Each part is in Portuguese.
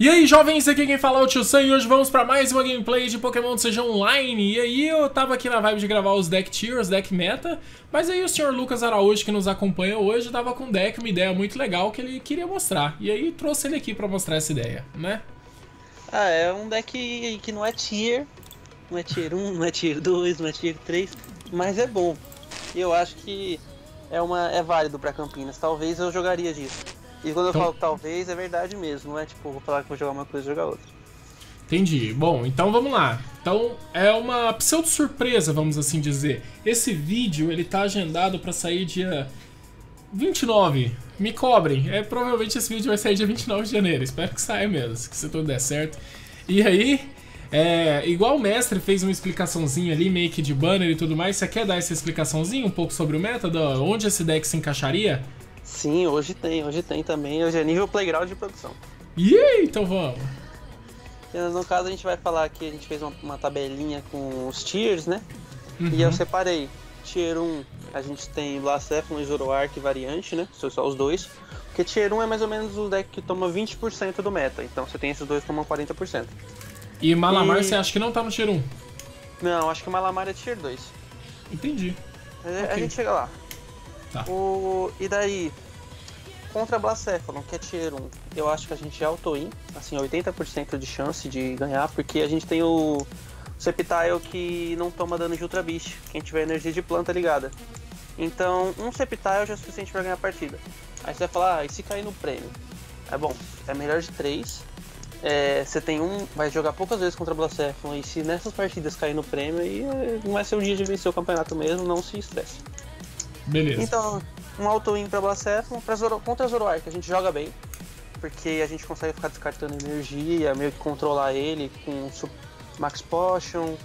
E aí, jovens, aqui quem fala é o Tio Sam e hoje vamos pra mais uma gameplay de Pokémon Seja Online. E aí, eu tava aqui na vibe de gravar os deck tiers, deck meta, mas aí o senhor Lucas Araújo, que nos acompanha hoje, tava com um deck, uma ideia muito legal que ele queria mostrar. E aí, trouxe ele aqui pra mostrar essa ideia, né? Ah, é um deck que não é tier, não é tier 1, não é tier 2, não é tier 3, mas é bom. E eu acho que é, uma, é válido pra Campinas, talvez eu jogaria disso. E quando eu Então- falo talvez, é verdade mesmo, não é tipo, vou falar que vou jogar uma coisa e jogar outra. Entendi. Bom, então vamos lá. Então é uma pseudo surpresa, vamos assim dizer. Esse vídeo ele tá agendado pra sair dia 29. Me cobrem. É provavelmente esse vídeo vai sair dia 29 de janeiro. Espero que saia mesmo, que se tudo der certo. E aí, é, igual o mestre fez uma explicaçãozinha ali, meio que de banner e tudo mais, você quer dar essa explicaçção um pouco sobre o método? Onde esse deck se encaixaria? Sim, hoje tem, hoje tem também, hoje é nível playground de produção. E aí, então vamos. No caso a gente vai falar que a gente fez uma, uma tabelinha com os tiers, né? Uhum. E eu separei. Tier 1, a gente tem Blacephalon e Zoroark variante, né? São só os dois. Porque Tier 1 é mais ou menos o deck que toma 20% do meta. Então você tem esses dois que tomam 40%. E Malamar E- você acha que não tá no tier 1? Não, acho que Malamar é Tier 2. Entendi. Mas A Ok. gente chega lá. Tá. O... E daí, contra Blacephalon, que é Tier 1, eu acho que a gente é auto-in, assim, 80% de chance de ganhar, porque a gente tem o Sceptile que não toma dano de Ultra Beast, quem tiver energia de planta ligada. Então, um Sceptile já é suficiente pra ganhar a partida. Aí você vai falar, ah, e se cair no prêmio? É bom, é melhor de 3. você tem um, vai jogar poucas vezes contra Blacephalon, e se nessas partidas cair no prêmio, aí é, não vai ser o dia de vencer o campeonato mesmo, não se estresse. Beleza. Então, um auto-win pra Blacephalon, pra Zoro, contra Zoroark a gente joga bem, porque a gente consegue ficar descartando energia, meio que controlar ele com Max Potion,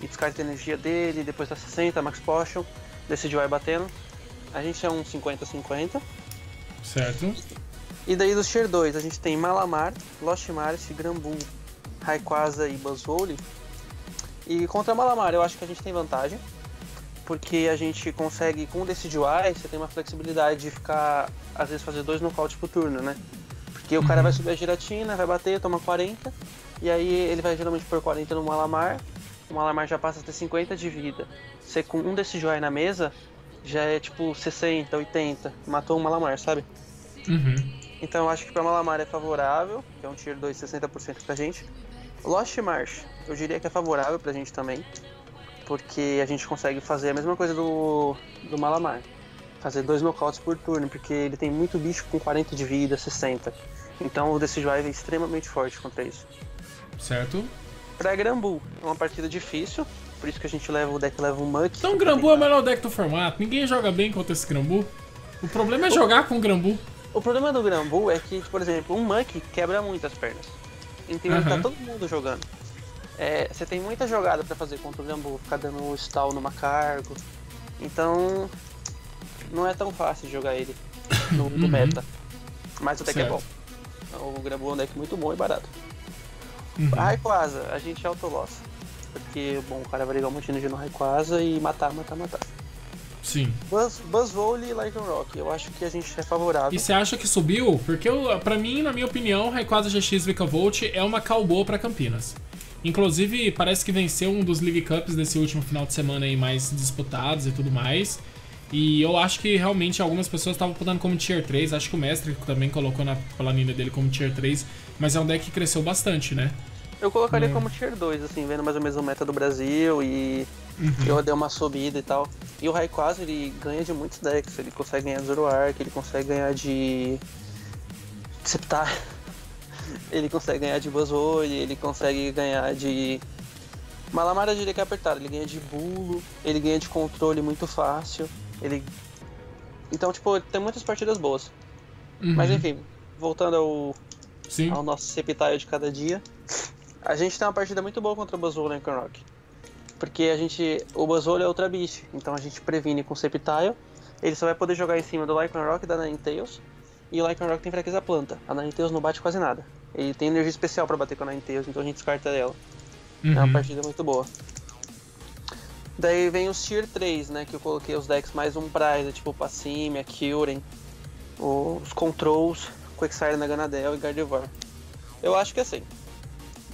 e descarta a energia dele, depois dá 60 Max Potion, decidiu vai batendo. A gente é um 50-50. Certo. E daí dos Tier 2 a gente tem Malamar, Lost Marist, Granbull, Rayquaza e Buzzwole. E contra Malamar eu acho que a gente tem vantagem, porque a gente consegue, com o Decidueye, você tem uma flexibilidade de ficar, às vezes, fazer dois nocautes por turno, né? Porque o cara vai subir a giratina, vai bater, toma 40, e aí ele vai geralmente por 40 no Malamar, o Malamar já passa a ter 50 de vida. Você com um Decidueye na mesa, já é tipo 60, 80, matou um Malamar, sabe? Uhum. Então eu acho que pra Malamar é favorável, que é um tier 2 60% pra gente. Lost Marsh, eu diria que é favorável pra gente também, porque a gente consegue fazer a mesma coisa do, do Malamar. Fazer dois knockouts por turno, porque ele tem muito bicho com 40 de vida, 60. Então o Decidueye é extremamente forte contra isso. Certo. Pra Granbull, é uma partida difícil, por isso que a gente leva o deck leva um Muck. Então o Grambu é o melhor deck do formato. Ninguém joga bem contra esse Grambu. O problema é jogar com o Grambu. O problema do Granbull é que, por exemplo, um Muck quebra muitas pernas. Entendeu? Aham. Tá todo mundo jogando. É, você tem muita jogada pra fazer contra o Granbull, ficar dando stall numa cargo. Então, não é tão fácil jogar ele no, no Uhum. meta. Mas o deck é bom. O Granbull é um deck muito bom e barato. Uhum. A Rayquaza, a gente autoloss. Porque, bom, o cara vai ligar um monte de no Rayquaza e matar, matar, matar. Sim. Buzz, Buzzwole e Lycanroc, eu acho que a gente é favorável. E você acha que subiu? Porque eu, pra mim, na minha opinião, Rayquaza GX Vicavolt é uma boa pra Campinas. Inclusive, parece que venceu um dos League Cups desse último final de semana aí mais disputados e tudo mais. E eu acho que realmente algumas pessoas estavam botando como Tier 3. Acho que o mestre também colocou na planilha dele como Tier 3. Mas é um deck que cresceu bastante, né? Eu colocaria Hum. como tier 2, assim, vendo mais ou menos o meta do Brasil e eu dei uma subida e tal. E o Rayquaza, ele ganha de muitos decks, ele consegue ganhar de Zoroark, ele consegue ganhar de Sceptile, ele consegue ganhar de Buzzwole, ele consegue ganhar de... Malamar eu diria que é apertado, ele ganha de Bulo, ele ganha de controle muito fácil, ele... Então, tipo, tem muitas partidas boas. Uhum. Mas enfim, voltando ao Sim. ao nosso Sceptile de cada dia. A gente tem uma partida muito boa contra o Buzzwole e Rock. Porque a gente. O Buzzwole é Ultra Beast, então a gente previne com o Sceptile. Ele só vai poder jogar em cima do Lycanroc e da Ninetales. E o Lycanroc tem fraqueza planta. A Ninetales não bate quase nada. Ele tem energia especial pra bater com a Ninetales, então a gente descarta ela. É uma Uhum. partida muito boa. Daí vem os Tier 3, né? Que eu coloquei os decks mais um prize, tipo Passimia, Kyurem, os Controls, Quicksire na Ganadel e Gardevoir. Eu acho que assim.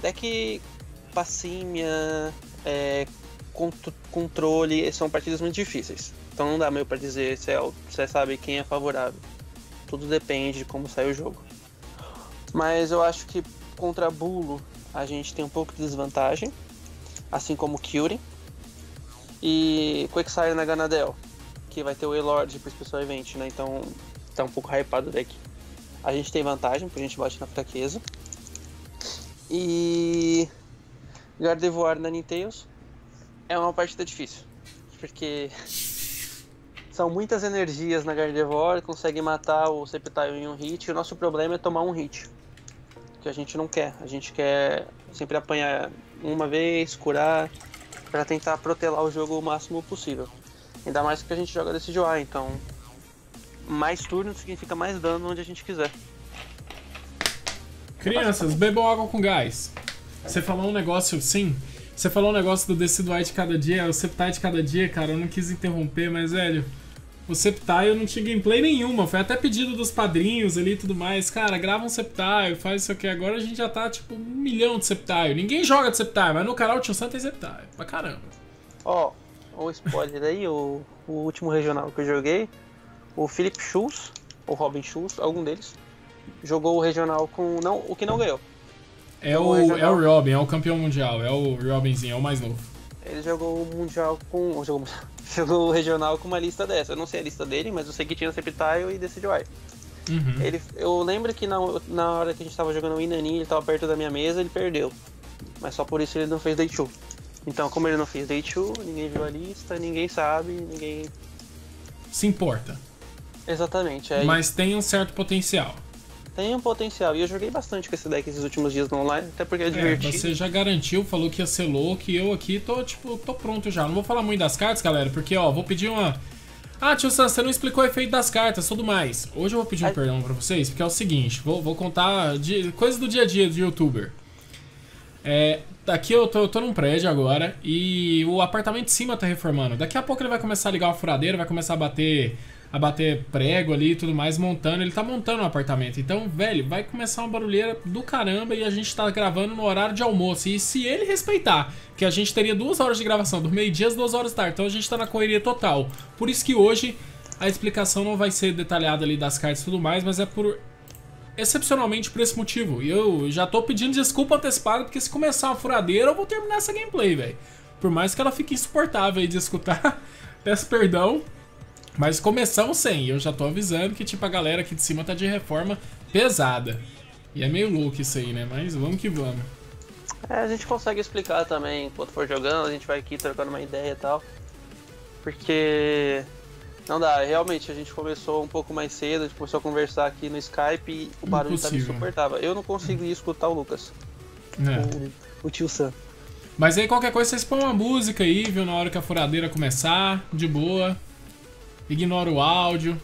Deck Passímia, é, cont controle, são partidas muito difíceis. Então não dá meio pra dizer se é, você sabe quem é favorável. Tudo depende de como sai o jogo. Mas eu acho que contra Bulo a gente tem um pouco de desvantagem, assim como Kyuri. E Quicksire na Ganadel, que vai ter o Elord pro Special Event, né? Então tá um pouco hypado o deck. A gente tem vantagem, porque a gente bate na fraqueza. E Gardevoir na Ninetales é uma partida difícil, porque são muitas energias na Gardevoir, consegue matar o Sceptile em um hit, e o nosso problema é tomar um hit, que a gente não quer. A gente quer sempre apanhar uma vez, curar, para tentar protelar o jogo o máximo possível. Ainda mais que a gente joga desse joar, então mais turnos significa mais dano onde a gente quiser. Crianças, bebam água com gás. Você falou um negócio, sim. Você falou um negócio do Decidueye de cada dia, o Septile de cada dia, cara. Eu não quis interromper, mas, velho, o Septile não tinha gameplay nenhuma. Foi até pedido dos padrinhos ali e tudo mais. Cara, grava um Septile, faz isso aqui. Agora a gente já tá, tipo, um milhão de Septile. Ninguém joga de Septile, mas no canal Tio Santo tem Septile. Pra caramba. Ó, oh, o spoiler aí, o, o último regional que eu joguei, o Philip Schultz, ou Robin Schultz, algum deles, jogou o regional com. Não, o que não ganhou. É o, é o Robin, é o campeão mundial, é o Robinzinho, é o mais novo. Ele jogou o mundial com. Jogou, jogou o regional com uma lista dessa. Eu não sei a lista dele, mas eu sei que tinha Septile e Decidueye. Uhum. Ele, eu lembro que na, na hora que a gente tava jogando o Inani, ele tava perto da minha mesa, ele perdeu. Mas só por isso ele não fez Day 2. Então, como ele não fez Day 2, ninguém viu a lista, ninguém sabe, ninguém. Se importa. Exatamente. Aí... Mas tem um certo potencial. Tem um potencial. E eu joguei bastante com esse deck esses últimos dias no online, até porque é, é divertido. Você já garantiu, falou que ia ser louco, e eu aqui tô, tipo, tô pronto já. Não vou falar muito das cartas, galera, porque, ó, vou pedir uma. Ah, tio Sam, você não explicou o efeito das cartas, tudo mais. Hoje eu vou pedir um perdão pra vocês, porque é o seguinte, vou, vou contar de, coisas do dia a dia do youtuber. É, aqui eu tô, eu tô num prédio agora e o apartamento de cima tá reformando. Daqui a pouco ele vai começar a ligar o furadeiro, vai começar a bater a bater prego ali e tudo mais, montando. Ele tá montando um apartamento. Então, velho, vai começar uma barulheira do caramba e a gente tá gravando no horário de almoço. E se ele respeitar, que a gente teria duas horas de gravação, do meio-dia às duas horas da tarde. Então a gente tá na correria total. Por isso que hoje a explicação não vai ser detalhada ali das cartas e tudo mais, mas é por excepcionalmente por esse motivo. E eu já tô pedindo desculpa antecipada, porque se começar uma furadeira, eu vou terminar essa gameplay, velho. Por mais que ela fique insuportável de escutar, peço perdão. Mas começamos sem, eu já tô avisando que tipo a galera aqui de cima tá de reforma pesada. E é meio louco isso aí, né? Mas vamos que vamos. É, a gente consegue explicar também enquanto for jogando, a gente vai aqui trocando uma ideia e tal. Porque não dá, realmente a gente começou um pouco mais cedo, a gente começou a conversar aqui no Skype e o barulho Impossível. tava insuportável. Eu não consegui escutar o Lucas. É. O, o tio Sam. Mas aí qualquer coisa vocês põem uma música aí, viu? Na hora que a furadeira começar, de boa ignora o áudio.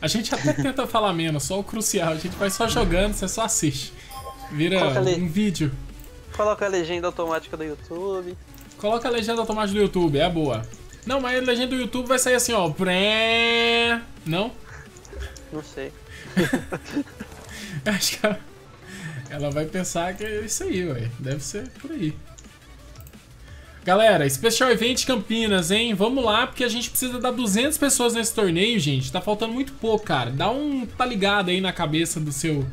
A gente até tenta falar menos, só o crucial. A gente vai só jogando, você só assiste. Vira um vídeo. Coloca a legenda automática do YouTube. Coloca a legenda automática do YouTube, é boa. Não, mas a legenda do YouTube vai sair assim, ó. Pré... Não? Não sei. Acho que ela, ela vai pensar que é isso aí, ué. Deve ser por aí. Galera, Special Event Campinas, hein? Vamos lá, porque a gente precisa dar 200 pessoas nesse torneio, gente. Tá faltando muito pouco, cara. Dá um tá ligado aí na cabeça do seu...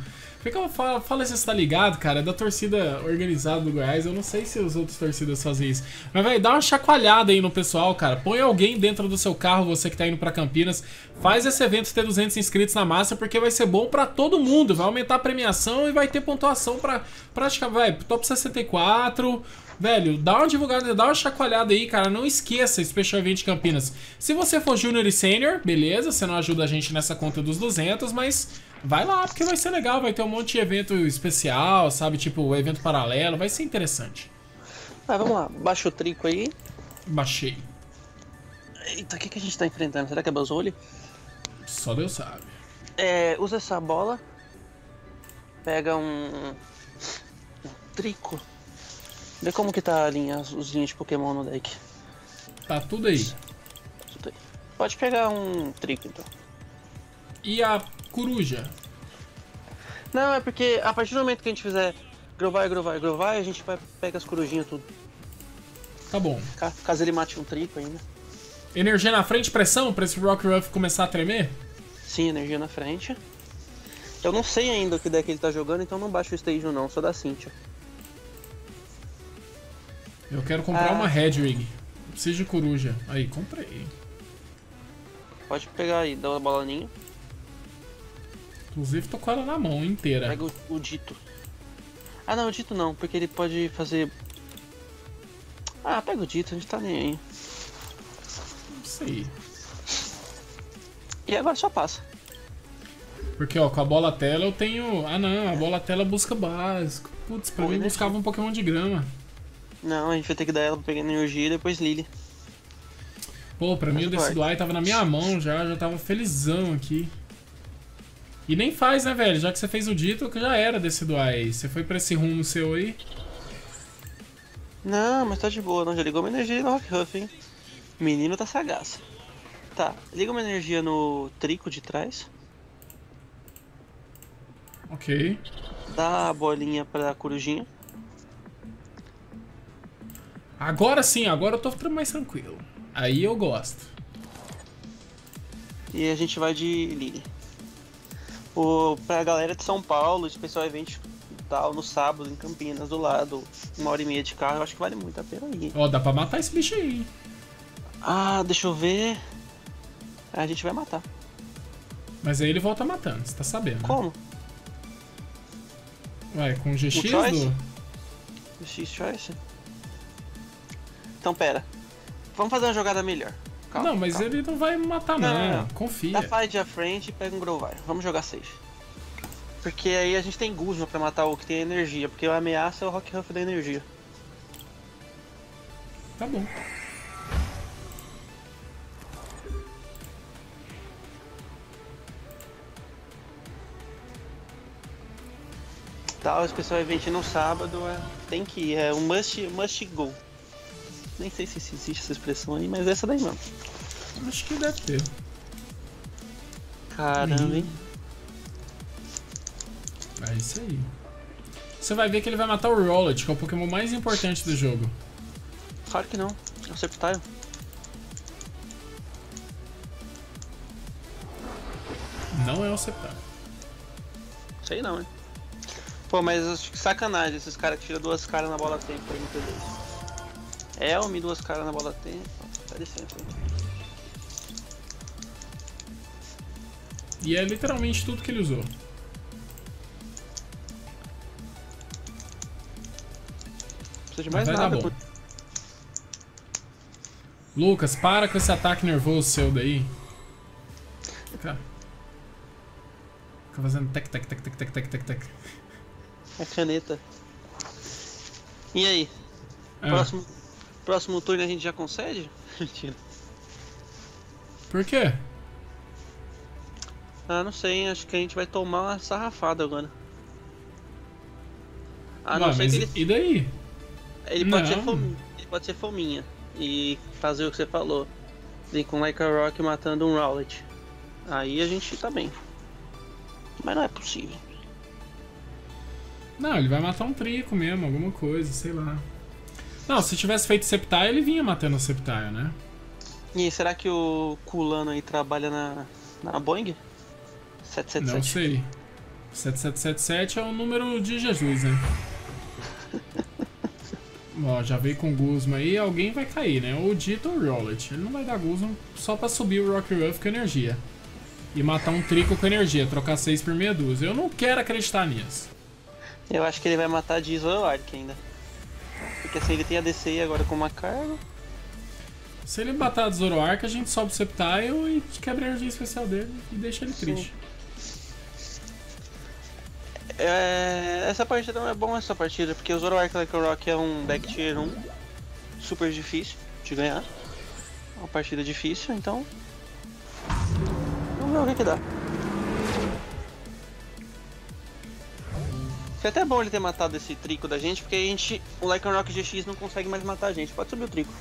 Por que eu falo, falo se você tá ligado, cara? É da torcida organizada do Goiás. Eu não sei se os outros torcidas fazem isso. Mas, velho, dá uma chacoalhada aí no pessoal, cara. Põe alguém dentro do seu carro, você que tá indo pra Campinas. Faz esse evento ter 200 inscritos na massa, porque vai ser bom pra todo mundo. Vai aumentar a premiação e vai ter pontuação pra prática, vai, top 64 Velho, dá uma divulgada, dá uma chacoalhada aí, cara. Não esqueça Special Event Campinas. Se você for Júnior e Sênior, beleza, você não ajuda a gente nessa conta dos 200, mas vai lá, porque vai ser legal. Vai ter um monte de evento especial, sabe? Tipo, evento paralelo, vai ser interessante. Ah, vamos lá. Baixa o trico aí. Baixei. Eita, o que, que a gente tá enfrentando? Será que é Bazoli? Só Deus sabe. É, usa essa bola. Pega um... um trico Vê como que tá a linha, os linhas de Pokémon no deck. Tá tudo aí. Tudo aí. Pode pegar um trico então. E a coruja? Não, é porque a partir do momento que a gente fizer Grovai, Grovai, Grovai, a gente vai pega as corujinhas tudo. Tá bom. Ca- Caso ele mate um trico ainda. Energia na frente, pressão pra esse Rock Ruff começar a tremer? Sim, energia na frente. Eu não sei ainda o que deck ele tá jogando, então não baixo o stage não, só da Cynthia. Eu quero comprar Ah. uma Hedwig. Preciso de coruja. Aí, comprei. Pode pegar aí, dá uma balaninha. Inclusive, tô com ela na mão inteira. Pega o, o Dito. Ah não, o Dito não, porque ele pode fazer. Ah, pega o Dito, a gente tá nem aí. Não sei. E agora só passa. Porque, ó, com a bola tela eu tenho. Ah, não, a bola tela busca básico. Putz, pra mim né, buscava um Pokémon de grama. Não, a gente vai ter que dar ela pegar energia e depois Lily. Pô, pra mim o. Decidueye tava na minha mão já, já tava felizão aqui. E nem faz, né, velho? Já que você fez o dito, que já era Decidueye. Você foi pra esse rumo seu aí. Não, mas tá de boa, não. Já ligou uma energia no Rock Huff, hein? Menino tá sagaz. Tá, liga uma energia no trico de trás. Ok. Dá a bolinha pra corujinha. Agora sim, agora eu tô mais tranquilo. Aí eu gosto. E a gente vai de Lily. O, pra galera de São Paulo, especial evento tal, no sábado, em Campinas, do lado, uma hora e meia de carro, eu acho que vale muito a pena ir. Ó, dá pra matar esse bicho aí. hein? Ah, deixa eu ver. A gente vai matar. Mas aí ele volta matando, você tá sabendo. né? Como? Ué, com o GX O do... X Choice? Então pera. Vamos fazer uma jogada melhor. Calma, não, mas calma. ele não vai matar, não. Não, não. Confia. Dá fight à frente e pega um Grovyle. Vamos jogar 6. Porque aí a gente tem Guzma pra matar o que tem energia. Porque o ameaça é o Rock Huff da energia. Tá bom. Tal, o especial evento no sábado é, tem que ir. É um must, must go. Nem sei se existe essa expressão aí, mas é essa daí mesmo. Acho que deve ter. Caramba, hein? É isso aí. Você vai ver que ele vai matar o Rowlet, que é o Pokémon mais importante do jogo. Claro que não. É o Sceptile. Não é o Sceptile. Sei não, hein? Pô, mas acho que sacanagem esses caras que tiram duas caras na bola tempo aí no T2. É, Elmi, duas caras na bola tem. Tá descendo. E é literalmente tudo que ele usou. Precisa de mais nada. Por... Lucas, para com esse ataque nervoso seu daí. Cara. Fica fazendo tec, tec, tec, tec, tec, tec, tec, tec. A caneta. E aí? Ah. Próximo próximo turno a gente já concede? Mentira. Por quê? Ah, não sei, acho que a gente vai tomar uma sarrafada agora. A não ser mas que ele, E daí? ele, pode ser Não. fominha, ele pode ser fominha e fazer o que você falou. Vir com Like a Rock matando um Rowlet. Aí a gente tá bem. Mas não é possível. Não, ele vai matar um trico mesmo, alguma coisa, sei lá. Não, se tivesse feito Sceptile, ele vinha matando o Sceptile, né? E será que o Culano aí trabalha na, na Boeing? Não 777. sei. 7777 é o número de Jesus, né? Ó, já veio com Guzma aí, alguém vai cair, né? Ou o Dito ou o Rowlet. Ele não vai dar Guzma só pra subir o Rock Ruff com energia. E matar um trico com energia, trocar 6 por meia dúzia. Eu não quero acreditar nisso. Eu acho que ele vai matar de Zoroark ainda. Porque assim ele tem a DC e agora com uma carga. Se ele matar de Zoroark, a gente sobe o Sceptile e quebra a energia especial dele e deixa ele Sim. triste. É, essa partida não é bom essa partida, porque o Zoroark a Rock é um deck tier 1 super difícil de ganhar. É uma partida difícil, então. Vamos ver o que, que dá. Foi até bom ele ter matado esse trico da gente, porque a gente. O a Rock GX não consegue mais matar a gente. Pode subir o trico.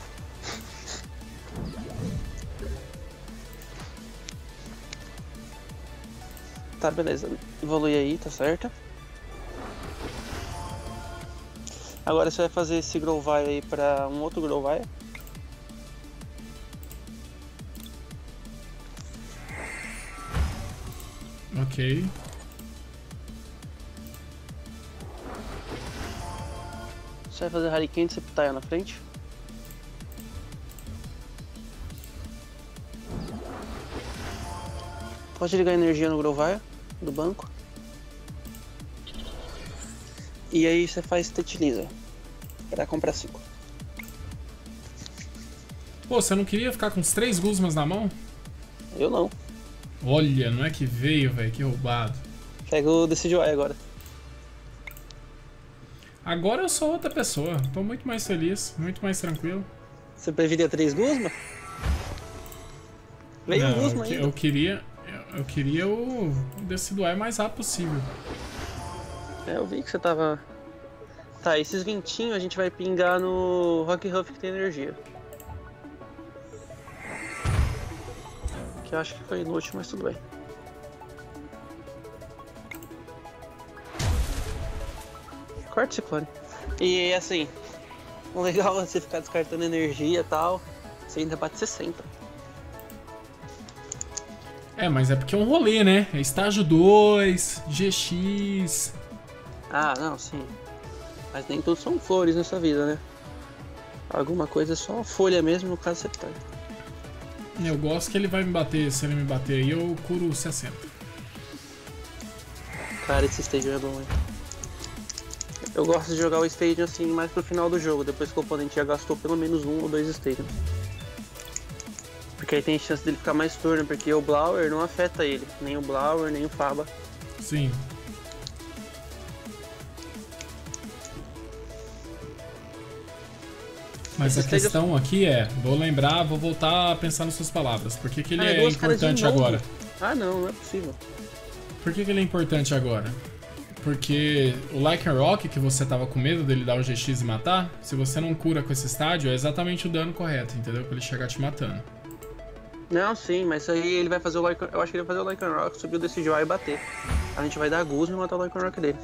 Tá, beleza. Evolui aí, tá certo. Agora você vai fazer esse Grovile aí pra um outro Grovile. Ok. Você vai fazer Hurricane e Septile na frente. Pode ligar energia no Grovile do banco. E aí você faz Tetiliza pra comprar 5. Pô, você não queria ficar com os três Guzmas na mão? Eu não. Olha, não é que veio, velho, que roubado. Pega o Decidueye agora. Agora eu sou outra pessoa. Tô muito mais feliz, muito mais tranquilo. Você preferia 3 Guzma? Veio Não, um Guzma ainda. eu queria. Eu, eu queria o, o Decidueye o mais rápido possível. É, eu vi que você tava. Tá, esses vintinhos a gente vai pingar no Rock Huff que tem energia. Que eu acho que foi inútil, mas tudo bem. Corta ciclone. E assim, o legal é você ficar descartando energia e tal. Você ainda bate 60. É, mas é porque é um rolê, né? É estágio 2, GX. Ah, não, sim. Mas nem tudo são flores nessa vida, né? Alguma coisa é só folha mesmo, no caso você tá. Eu gosto que ele vai me bater. Se ele me bater aí, eu curo 60. Cara, esse Stadium é bom, hein? Eu gosto de jogar o Stadium assim mais pro final do jogo, depois que o oponente já gastou pelo menos um ou dois Stadiums. Porque aí tem chance dele ficar mais turno, porque o Blower não afeta ele, nem o Blower, nem o Faba. Sim. Mas Esse a Stadium- questão aqui é, vou lembrar, vou voltar a pensar nas suas palavras. Por que, que ele Ah, é de importante agora? Ah não, não é possível. Por que, que ele é importante agora? Porque o Lycanroc, que você tava com medo dele dar o GX e matar, se você não cura com esse estádio, é exatamente o dano correto, entendeu? Pra ele chegar te matando. Não, sim, mas aí ele vai fazer o Lycan... Eu acho que ele vai fazer o Lycan Rock, subir o desse joy e bater. A gente vai dar Guzma e matar o Lycan Rock dele.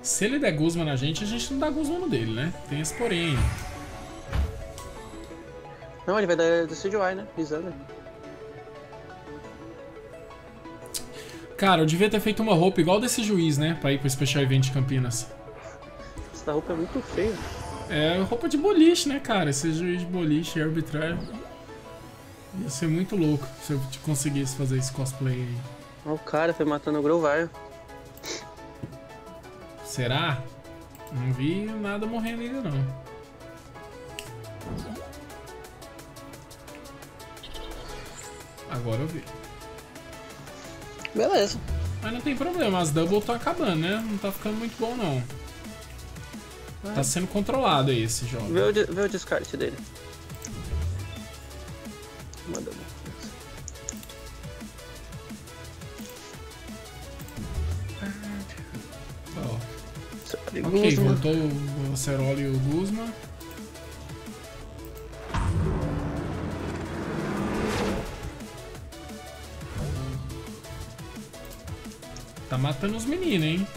Se ele der Guzma na gente, a gente não dá Guzma no dele, né? Tem esse porém. Não, ele vai dar desse joy, né? Lisandra. Cara, eu devia ter feito uma roupa igual desse juiz, né? Pra ir pro Special Event de Campinas. Essa roupa é muito feia. É roupa de boliche, né, cara? Esse juiz de boliche arbitrário. Ia ser muito louco se eu conseguisse fazer esse cosplay aí. Ó, o cara foi matando o Grovar. Será? Não vi nada morrendo ainda não. Agora eu vi. Beleza. Mas não tem problema, as double estão acabando, né? Não tá ficando muito bom não. Tá sendo controlado aí esse jogo. Vê o, de- vê o descarte dele. Manda Ó, Guzma. ok, voltou o Ceroli e o Guzma. Tá matando os meninos, hein?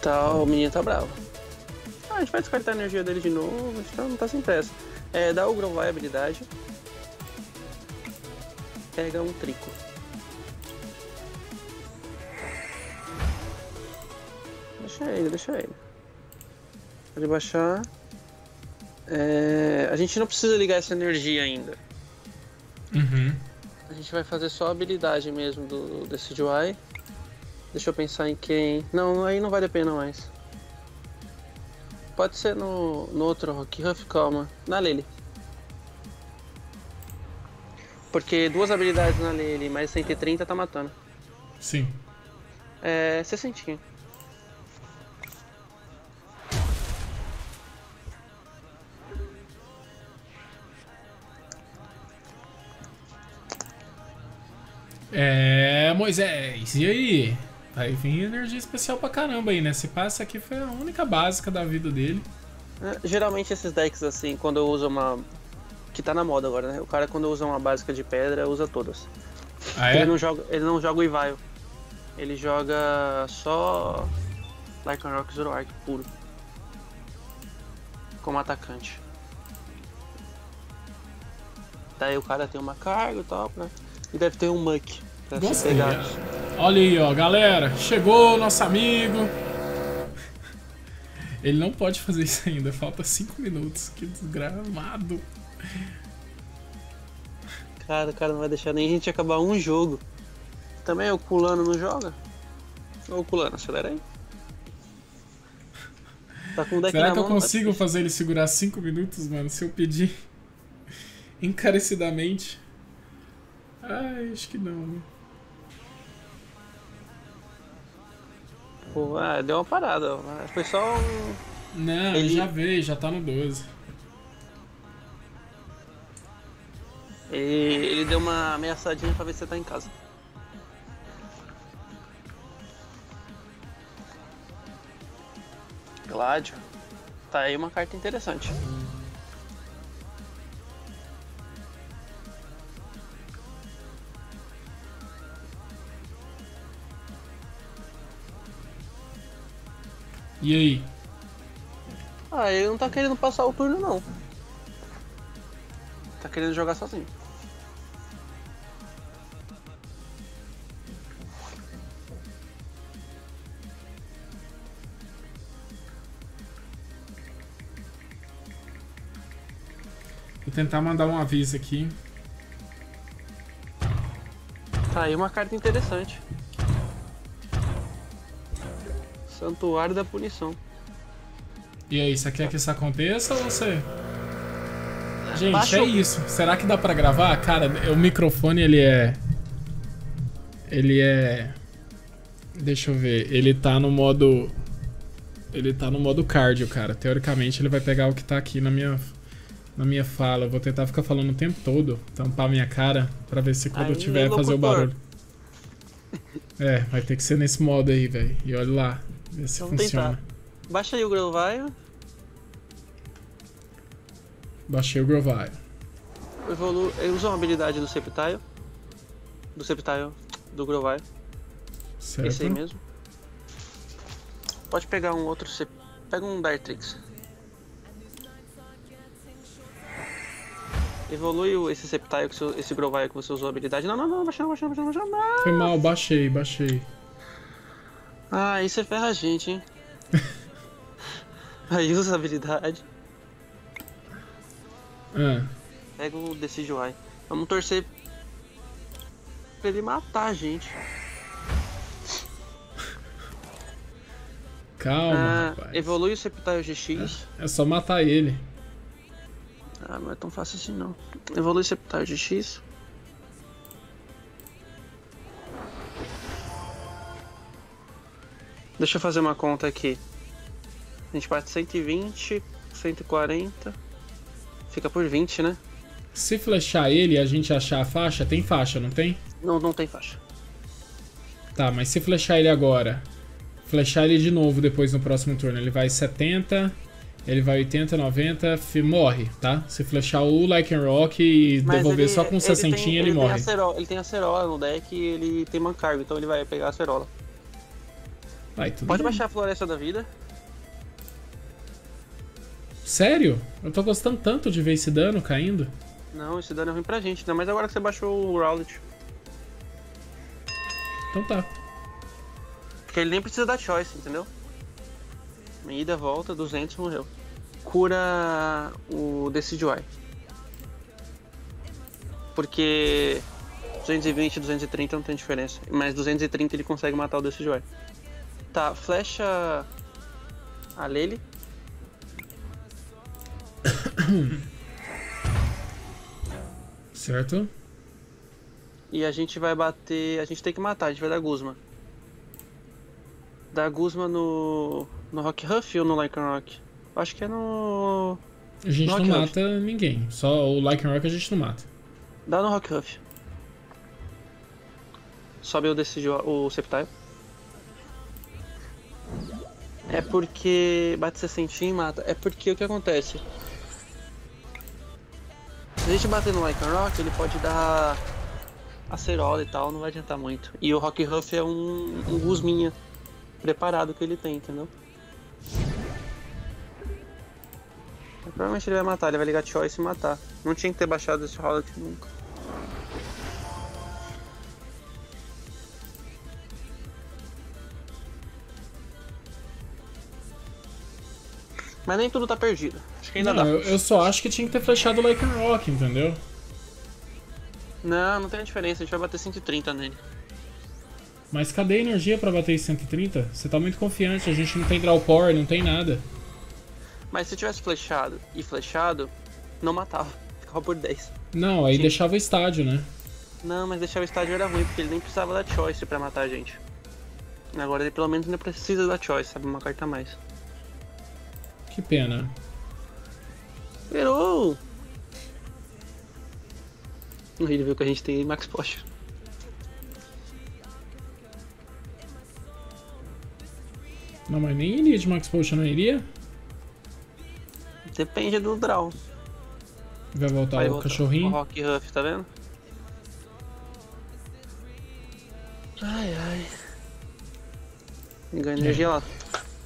Tá, o menino tá bravo. Ah, a gente vai descartar a energia dele de novo, a gente tá- não tá sem pressa. É, dá o Grovai habilidade. Pega um trico. Deixa ele, deixa ele. Pode baixar. É, a gente não precisa ligar essa energia ainda. Uhum. A gente vai fazer só a habilidade mesmo do, desse UI. Deixa eu pensar em quem. Não, aí não vale a pena mais. Pode ser no, no outro Rock Huff, calma. Na Lele. Porque duas habilidades na Lele mais 130 tá matando. Sim. É. 60. É, Moisés, e aí? Vai vir energia especial pra caramba aí, né? Se passa aqui foi a única básica da vida dele. É, geralmente esses decks assim, quando eu uso uma. Que tá na moda agora, né? O cara quando usa uma básica de pedra, usa todas. Ah, Ele é? não joga, ele não joga o Evile. Ele joga só Lycan Rock Zoroark puro. Como atacante. Daí o cara tem uma carga e tal, pra... e deve ter um muck pra Gostei. pegado. Olha aí, ó, galera. Chegou o nosso amigo. Ele não pode fazer isso ainda. Falta 5 minutos. Que desgramado. Cara, o cara não vai deixar nem a gente acabar um jogo. Também o Culano não joga? Ô Culano, acelera aí. Tá com o deck Será que eu mão, tá consigo difícil. fazer ele segurar 5 minutos, mano? Se eu pedir encarecidamente. Ai, acho que não, né? Pô, ah, deu uma parada. Foi só um... Não, ele já veio, já tá no 12. Ele, ele deu uma ameaçadinha pra ver se você tá em casa. Gládio. Tá aí uma carta interessante. E aí? Ah, ele não tá querendo passar o turno não. Tá querendo jogar sozinho. Vou tentar mandar um aviso aqui. Tá aí uma carta interessante. Santuário da Punição. E aí, você quer que isso aconteça ou você. Gente, Baixa é o- isso. Será que dá pra gravar? Cara, o microfone ele é. Ele é. Deixa eu ver. Ele tá no modo. Ele tá no modo cardio, cara. Teoricamente ele vai pegar o que tá aqui na minha. Na minha fala. Eu vou tentar ficar falando o tempo todo, tampar minha cara, pra ver se quando eu Aí, tiver fazer o barulho. É, vai ter que ser nesse modo aí, velho. E olha lá, Vamos funciona. tentar. Baixa aí o Grovile. Baixei o Grovile. Evolu... Ele usa uma habilidade do Septile. Do Septile. Do Grovile. Certo? Esse aí mesmo. Pode pegar um outro. Pega um Dartrix. Evolui esse Septile, você- esse Grovile que você usou a habilidade. Não, não, não, baixa não, baixa não, baixa não, baixa não. Foi mal, baixei, baixei. Ah, aí você ferra a gente, hein? aí usa a habilidade. Ah, Pega o Decide Y. Vamos torcer pra ele matar a gente. calma, Ah, rapaz. evolui o Septile GX. É só matar ele. Ah, não é tão fácil assim não. Evolui o Septile GX. Deixa eu fazer uma conta aqui. A gente parte 120, 140. Fica por 20, né? Se flechar ele e a gente achar a faixa, tem faixa, não tem? Não, não tem faixa. Tá, mas se flechar ele agora, flechar ele de novo depois no próximo turno, ele vai 70, ele vai 80, 90, fi- morre, tá? Se flechar o Lycan Rock e Mas devolver ele- só com ele 60, tem- ele, Tem morre. acerola, ele tem acerola no deck e ele tem mancargo, então ele vai pegar a acerola. Vai, tudo Pode bem. baixar a Floresta da Vida. Sério? Eu tô gostando tanto de ver esse dano caindo. Não, esse dano é ruim pra gente, ainda mais agora que você baixou o Rowlet. Então tá. Porque ele nem precisa da choice, entendeu? Ida, volta, 200, morreu. Cura o Decidueye. Porque 220 e 230 não tem diferença. Mas 230 ele consegue matar o Decidueye. Tá, flecha a Lele. Certo? E a gente vai bater. A gente tem que matar, a gente vai dar Guzma. Dar Guzma no. no Rock Huff ou no Lycan Rock? Acho que é no. A gente No não mata ninguém. Só o Lycan Rock a gente não mata. Dá no Rock Huff. Sobe o Decide o Septile. É porque. Bate 60 e mata. É porque o que acontece? Se a gente bater no Lycan Rock, ele pode dar. acerola e tal, não vai adiantar muito. E o Rock Huff é um, um gusminha preparado que ele tem, entendeu? Provavelmente ele vai matar, ele vai ligar Choice e matar. Não tinha que ter baixado esse Rollout nunca. Mas nem tudo tá perdido. Acho que ainda Não, dá. eu, eu só acho que tinha que ter flechado Like a Rock, entendeu? Não, não tem a diferença, a gente vai bater 130 nele. Mas cadê a energia pra bater em 130? Você tá muito confiante, a gente não tem draw power, não tem nada. Mas se tivesse flechado e flechado, não matava. Ficava por 10. Não, aí Sim. deixava o estádio, né? Não, mas deixar o estádio era ruim, porque ele nem precisava da choice pra matar a gente. Agora ele pelo menos ainda precisa da choice, sabe? Uma carta a mais. Que pena. Virou! Ele viu que a gente tem Max Posh. Não, mas nem iria de Max Potion, não iria? Depende do draw. Vai voltar Vai o voltar. cachorrinho. O Rock Huff, tá vendo? Ai, ai. Ganha energia lá.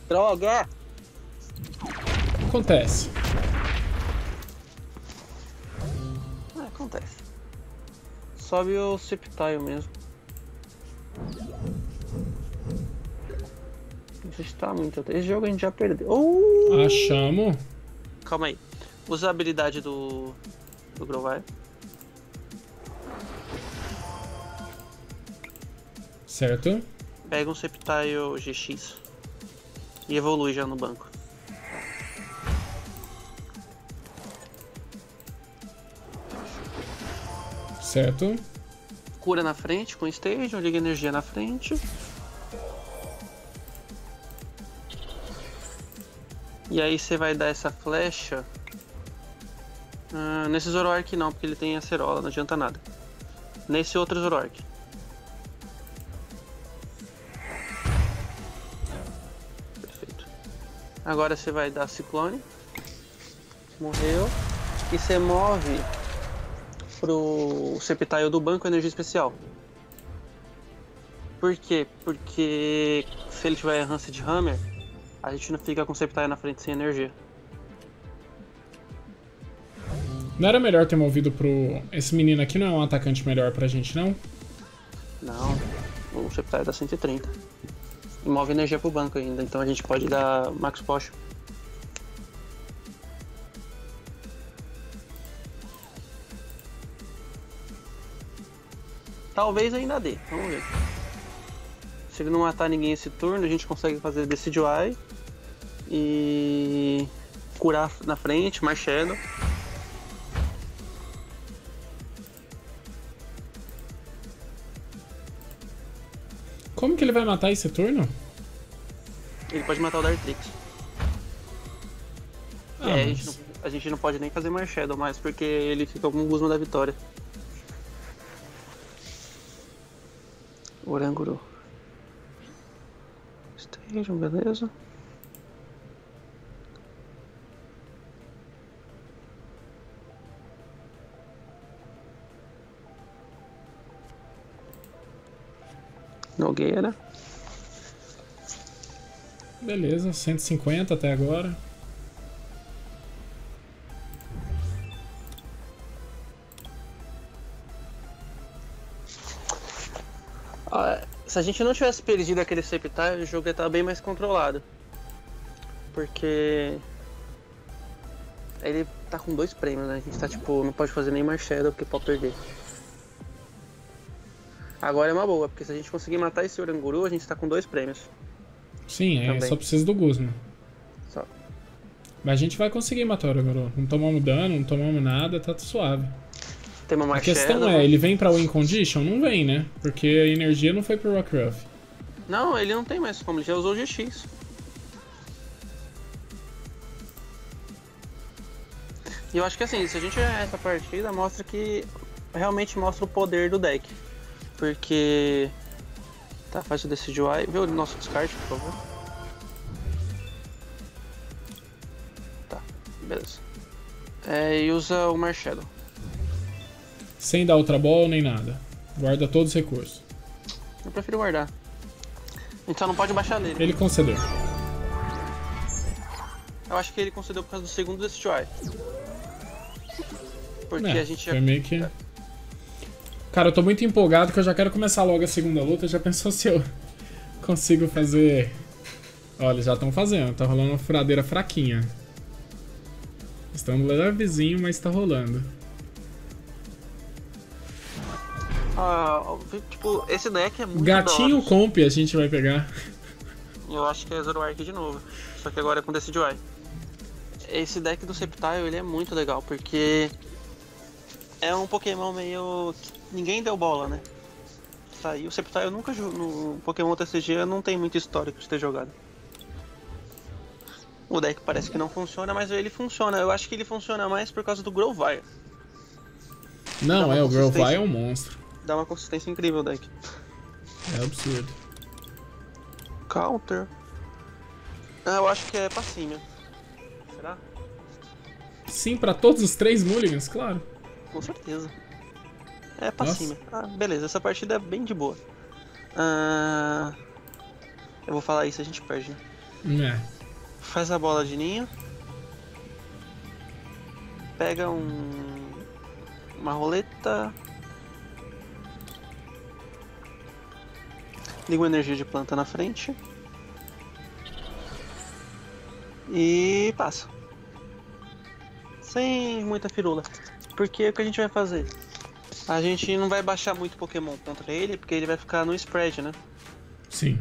Droga! Acontece. Ah, acontece. Sobe o Septile mesmo. Não sei se tá muito. Esse jogo a gente já perdeu. Oh! Achamos. Calma aí. Usa a habilidade do. do Grovai. Certo. Pega um Septile GX. E evolui já no banco. Certo. Cura na frente com stage, liga energia na frente. E aí você vai dar essa flecha. Ah, nesse Zoroark não, porque ele tem acerola, não adianta nada. Nesse outro Zoroark. Perfeito. Agora você vai dar ciclone. Morreu. E você move pro Septile do banco energia especial. Por quê? Porque se ele tiver Rancid Hammer, a gente não fica com o Septile na frente sem energia. Não era melhor ter movido pro. Esse menino aqui não é um atacante melhor pra gente, não? Não, o Septile dá 130. E move energia pro banco ainda, então a gente pode dar Max Potion. Talvez ainda dê, vamos ver. Se ele não matar ninguém esse turno, a gente consegue fazer Decidueye e curar na frente, Marshadow. Como que ele vai matar esse turno? Ele pode matar o Dartrix. Ah, é, a, mas- gente não, a gente não pode nem fazer Marshadow mais, porque ele fica com o Guzma da vitória. Oranguru. Station, beleza. Nogueira. Beleza, 150 até agora. Se a gente não tivesse perdido aquele Septile, o jogo ia estar bem mais controlado. Porque. Ele tá com dois prêmios, né? A gente tá tipo, não pode fazer nem Marshadow porque pode perder. Agora é uma boa, porque se a gente conseguir matar esse Oranguru, a gente tá com dois prêmios. Sim, é, só precisa do Guzman. Só. Mas a gente vai conseguir matar o Oranguru. Não tomamos dano, não tomamos nada, tá tudo suave. A questão é, ele vem pra win condition? Não vem, né? Porque a energia não foi pro Rockruff. Não, ele não tem mais como, ele já usou o GX. E eu acho que assim, se a gente ganhar essa partida, mostra que. Realmente mostra o poder do deck. Porque. Tá, faz o Decidueye. Vê o nosso descarte, por favor. Tá, beleza. É, e usa o Marshadow. Sem dar Ultra Ball nem nada. Guarda todos os recursos. Eu prefiro guardar. A gente só não pode baixar nele. Ele concedeu. Eu acho que ele concedeu por causa do segundo Destroy. Porque É, a gente já. foi meio que... Cara, eu tô muito empolgado que eu já quero começar logo a segunda luta. Já pensou se eu consigo fazer... Olha, já estão fazendo. Tá rolando uma furadeira fraquinha. Estando levezinho, mas tá rolando. Ah, tipo, esse deck é muito Gatinho comp a gente vai pegar. Eu acho que é Zoroark de novo. Só que agora é com Decidueye. Esse deck do Sceptile, ele é muito legal, porque... É um Pokémon meio... ninguém deu bola, né? Saiu. O Sceptile eu nunca... No Pokémon TCG não tem muito histórico de ter jogado. O deck parece que não funciona, mas ele funciona. Eu acho que ele funciona mais por causa do Grovyle. Não, é, o. Grovyle é um monstro. Dá uma consistência incrível o deck. É absurdo. Counter. Ah, eu acho que é Passímia. Será? Sim, pra todos os três Mulligans, claro. Com certeza. É Passímia. Ah, beleza, essa partida é bem de boa. Ah, eu vou falar isso, a gente perde, né? É. Faz a bola de ninho. Pega um. Uma roleta. Liga uma energia de planta na frente. E passa. Sem muita firula. Porque o que a gente vai fazer? A gente não vai baixar muito Pokémon contra ele, porque ele vai ficar no spread, né? Sim.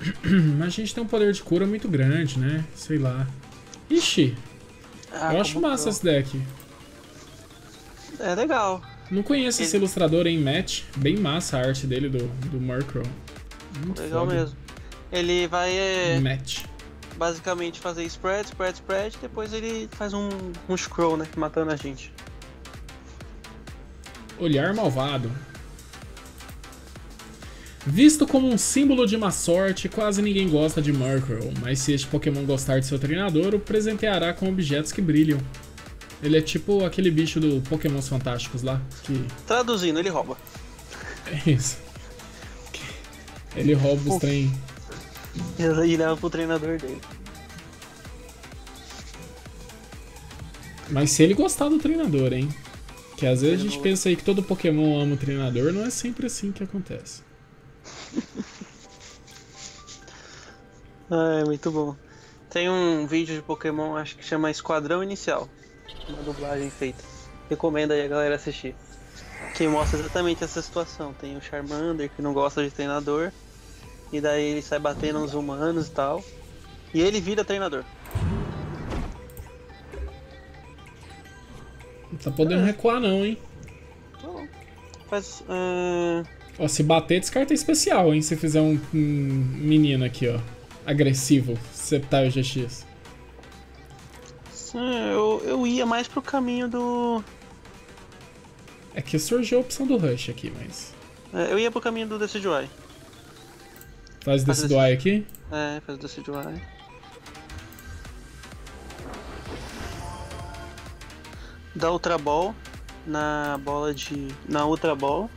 Mas a gente tem um poder de cura muito grande, né? Sei lá. Ixi, Ah, eu acho massa que esse deck. eu- É legal. Não conheço esse ilustrador em match. Bem massa a arte dele do, do Murkrow. Muito Legal foda. mesmo. Ele vai é, Match. basicamente fazer spread, spread, spread, depois ele faz um, um scroll, né? Matando a gente. Olhar malvado. Visto como um símbolo de má sorte, quase ninguém gosta de Murkrow, mas se este Pokémon gostar de seu treinador, o presenteará com objetos que brilham. Ele é tipo aquele bicho do Pokémons Fantásticos lá, que Traduzindo, ele rouba. é isso. Ele rouba os Uf. trem. E leva pro treinador dele. Mas se ele gostar do treinador, hein? Que às vezes a gente pensa aí que todo Pokémon ama o treinador, não é sempre assim que acontece. Ah, é muito bom. Tem um vídeo de Pokémon, acho que chama Esquadrão Inicial. Uma dublagem feita. Recomendo aí a galera assistir. Que mostra exatamente essa situação. Tem o Charmander que não gosta de treinador. E daí ele sai batendo nos humanos e tal. E ele vira treinador. Não tá podendo recuar não, hein? Então, Faz. ah, Ó, se bater, descarta especial, hein? Se fizer um, um menino aqui, ó. Agressivo. Septile GX. Eu, eu ia mais pro caminho do. É que surgiu a opção do Rush aqui, mas. é, eu ia pro caminho do Decidueye. Faz Faz Duai aqui. É, faz o Decidueye. Dá Ultra Ball na bola de. na Ultra Ball.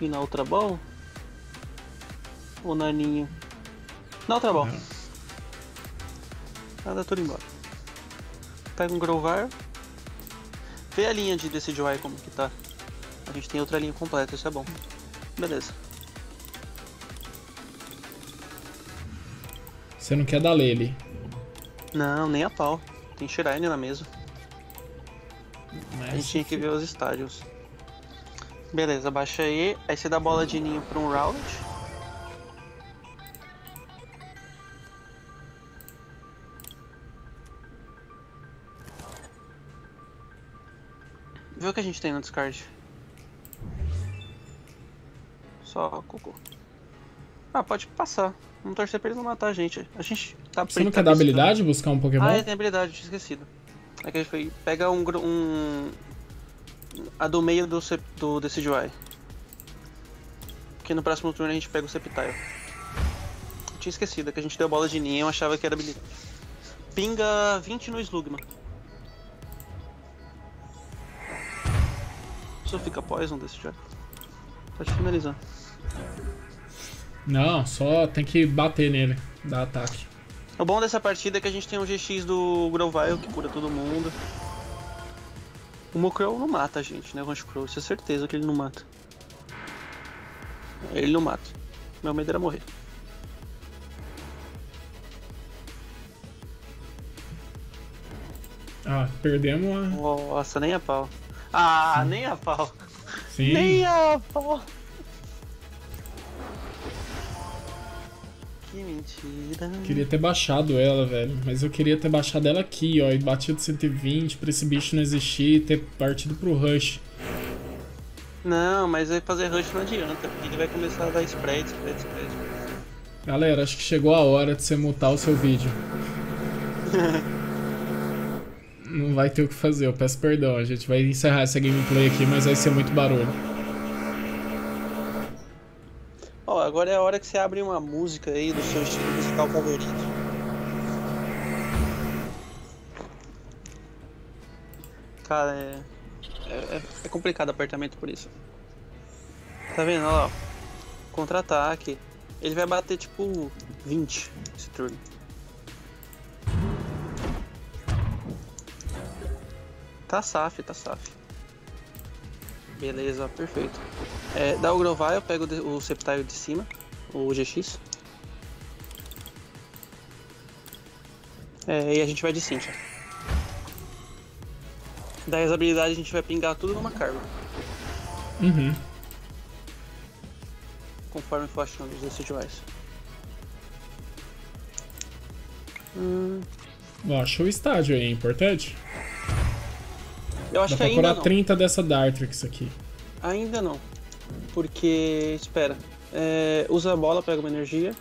E na Ultra Ball? Ou na Ninho? Na Ultra Ball. Não. Nada tudo embora. Pega um Grovar. Vê a linha de Decidueye como que tá. A gente tem outra linha completa, isso é bom. Beleza. Você não quer dar Lele. Não, nem a pau. Tem Shrine na mesa. A Mas... gente tinha que ver os estádios. Beleza, baixa aí. Aí você dá a bola de ninho pra um Rowlet. Vê o que a gente tem no discard. Só cocô. Ah, pode passar. Vamos torcer pra ele não matar a gente. A gente tá Você não quer dar habilidade, buscar um Pokémon? Ah, é, tem habilidade, tinha esquecido. É que a gente foi. Pega um. um a do meio do, do Decidueye. Que no próximo turno a gente pega o Sceptile. Eu tinha esquecido, é que a gente deu bola de ninho eu achava que era habilidade. Pinga 20 no Slugma. Fica poison desse já? Pode finalizar. Não, só tem que bater nele, dar ataque. O bom dessa partida é que a gente tem um GX do Grovile que cura todo mundo. O Mokrow não mata a gente, né? O Crow, isso é certeza que ele não mata. Ele não mata. Meu medo era morrer. Ah, perdemos a. Nossa, nem a pau. Ah, nem a pau. Sim. Nem a pau. Que mentira. Queria ter baixado ela, velho. Mas eu queria ter baixado ela aqui, ó. E batido 120 pra esse bicho não existir e ter partido pro rush. Não, mas aí fazer rush não adianta, porque ele vai começar a dar spread, spread, spread. Galera, acho que chegou a hora de você mutar o seu vídeo. não vai ter o que fazer, eu peço perdão. A gente vai encerrar essa gameplay aqui, mas vai ser muito barulho. Ó, agora é a hora que você abre uma música aí do seu estilo musical favorito. Cara, é. É, é- é complicado apartamento por isso. Tá vendo? Olha lá. Contra-ataque. Ele vai bater tipo 20 esse turno. Tá saf, tá saf. Beleza, perfeito. É, dá o Grovile, eu pego o Septile de cima, o GX. É, e a gente vai de Cynthia. Daí as habilidades a gente vai pingar tudo numa carga, Uhum. conforme for achando os residuais. Hum, Ó, achou o estádio aí, é importante. Eu acho Dá que pra ainda curar não. 30 dessa Dartrix aqui. Ainda não. Porque. Espera. É, usa a bola, pega uma energia.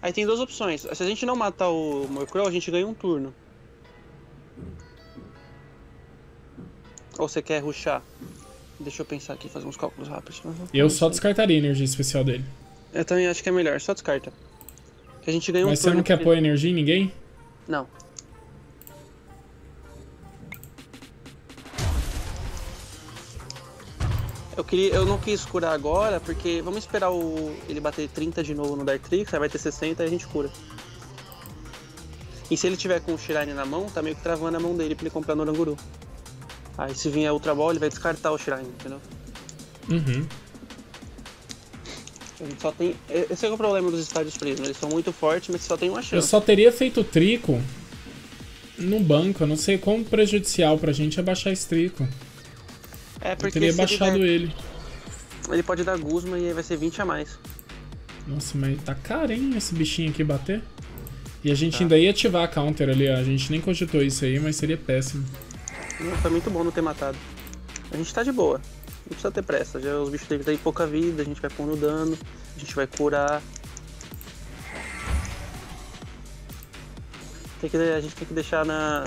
Aí tem duas opções. Se a gente não matar o Morcrow, a gente ganha um turno. Ou você quer ruxar? Deixa eu pensar aqui, fazer uns cálculos rápidos. Eu só descartaria a energia especial dele. Eu também acho que é melhor, só descarta. Que a gente ganha um Mas você não quer pôr energia em ninguém? Não. Eu, queria, eu não quis curar agora, porque vamos esperar o, ele bater 30 de novo no Dartrix, aí vai ter 60 e a gente cura. E se ele tiver com o Shirine na mão, tá meio que travando a mão dele pra ele comprar no Oranguru. Aí se vier Ultra Ball, ele vai descartar o Shirine, entendeu? Uhum. A gente só tem. Esse é o problema dos estádios Prisma, eles são muito fortes, mas só tem uma Eu chance. só teria feito trico no banco. Eu não sei quão prejudicial pra gente é baixar esse trico. É Eu porque teria se ele, baixado der- ele. ele pode dar Guzma e aí vai ser 20 a mais. Nossa, mas tá caro, hein, esse bichinho aqui bater. E a gente Tá. ainda ia ativar a counter ali, ó. A gente nem cogitou isso aí, mas seria péssimo. Não, Foi muito bom não ter matado. A gente tá de boa. Não precisa ter pressa. Já os bichos dele têm pouca vida, a gente vai pondo dano, a gente vai curar. Tem que, a gente tem que deixar na.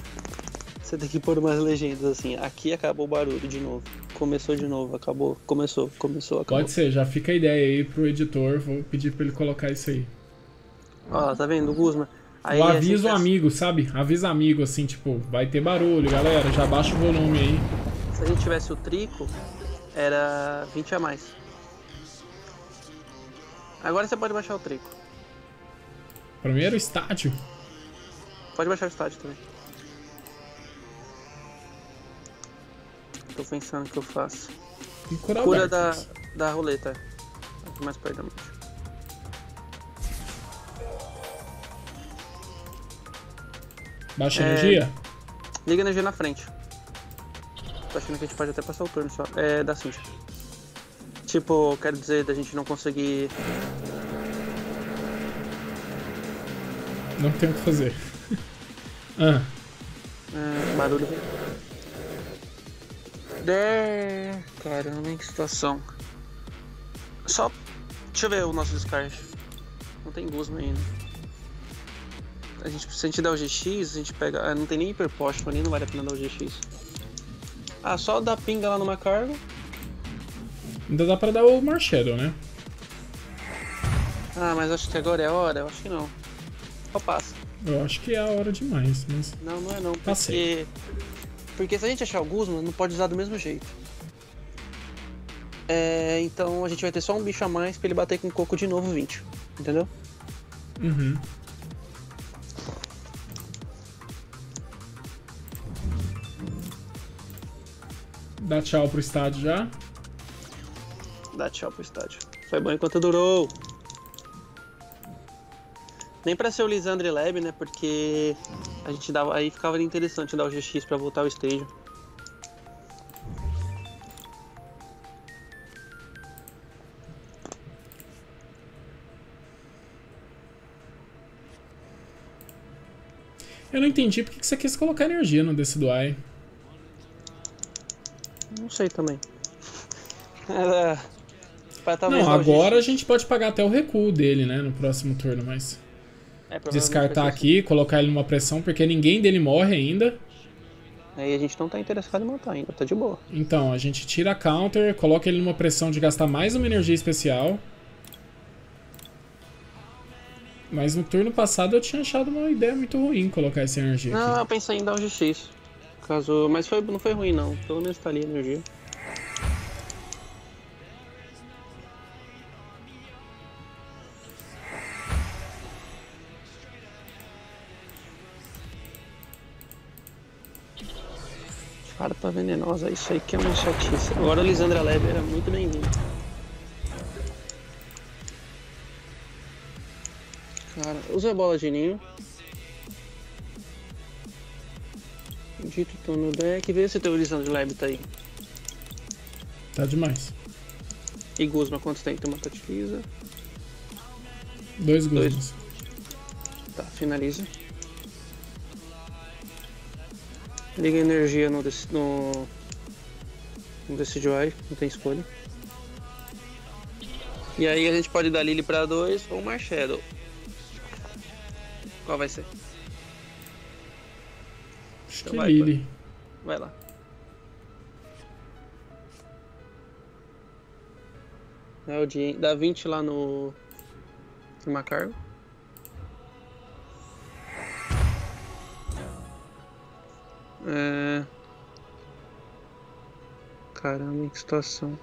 Você tem que pôr umas legendas assim. Aqui acabou o barulho de novo. Começou de novo, acabou. Começou, começou, acabou. Pode ser, já fica a ideia aí pro editor. Vou pedir pra ele colocar isso aí. Ó, tá vendo? O Guzma. Aí o a aviso gente- amigo, sabe? Avisa amigo, assim, tipo, vai ter barulho, galera. Já baixa o volume aí. Se a gente tivesse o trico, era 20 a mais. Agora você pode baixar o trico. Primeiro estádio. Pode baixar o estádio também. Tô pensando o que eu faço. O Cura da, da roleta. Aqui mais perto da mente. Baixa É, energia? Liga energia na frente. Tô achando que a gente pode até passar o turno só. É da Cintia. Tipo, quero dizer da gente não conseguir. Não tem o que fazer. ah, É, barulho. É, caramba, que situação. Só. Deixa eu ver o nosso descarte. Não tem Guzma ainda. A gente, se a gente der o GX, a gente pega. Ah, não tem nem hiperposto ali, não vale a pena dar o GX. Ah, só dar pinga lá numa carga. ainda dá pra dar o Marshadow, né? Ah, mas acho que agora é a hora? Eu acho que não. Só passa. Eu acho que é a hora demais, mas. Não, não é não. Passei. Porque. Se a gente achar o Guzman, não pode usar do mesmo jeito. É, então a gente vai ter só um bicho a mais pra ele bater com o coco de novo 20. Entendeu? Uhum. Dá tchau pro estádio já. Dá tchau pro estádio. Foi bom enquanto durou. Nem pra ser o Lisandre Lab, né? Porque a gente dava. Aí ficava interessante dar o GX pra voltar ao stage. Eu não entendi porque que você quis colocar energia no Decidueye. Não sei também. Era. Não, agora a gente pode pagar até o recuo dele, né? No próximo turno, mas. É, Descartar aqui, colocar ele numa pressão, porque ninguém dele morre ainda. assim. Aí a gente não tá interessado em matar ainda, tá de boa. Então, a gente tira a counter, coloca ele numa pressão de gastar mais uma energia especial. Mas no turno passado eu tinha achado uma ideia muito ruim colocar essa energia Não, aqui. eu pensei em dar um GX. Caso. Mas foi, não foi ruim não. Pelo menos tá ali a energia. Farpa venenosa, isso aí que é uma chatice. Agora o Lisandra Leve era muito bem-vindo. Cara, usa a bola de ninho. Dito tô no deck, vê se teu Lisandra Lab tá aí. Tá demais. E Guzma, quantos tem? Tu utiliza. Dois Dois. Guzmas. Tá, finaliza. Liga energia no, no, no Decidueye, não tem escolha. E aí a gente pode dar Lily pra dois ou Marshadow. Qual vai ser? Acho Então que vai, Lily. Vai lá. É o de, dá 20 lá no, no Macargo. É... Caramba, que situação.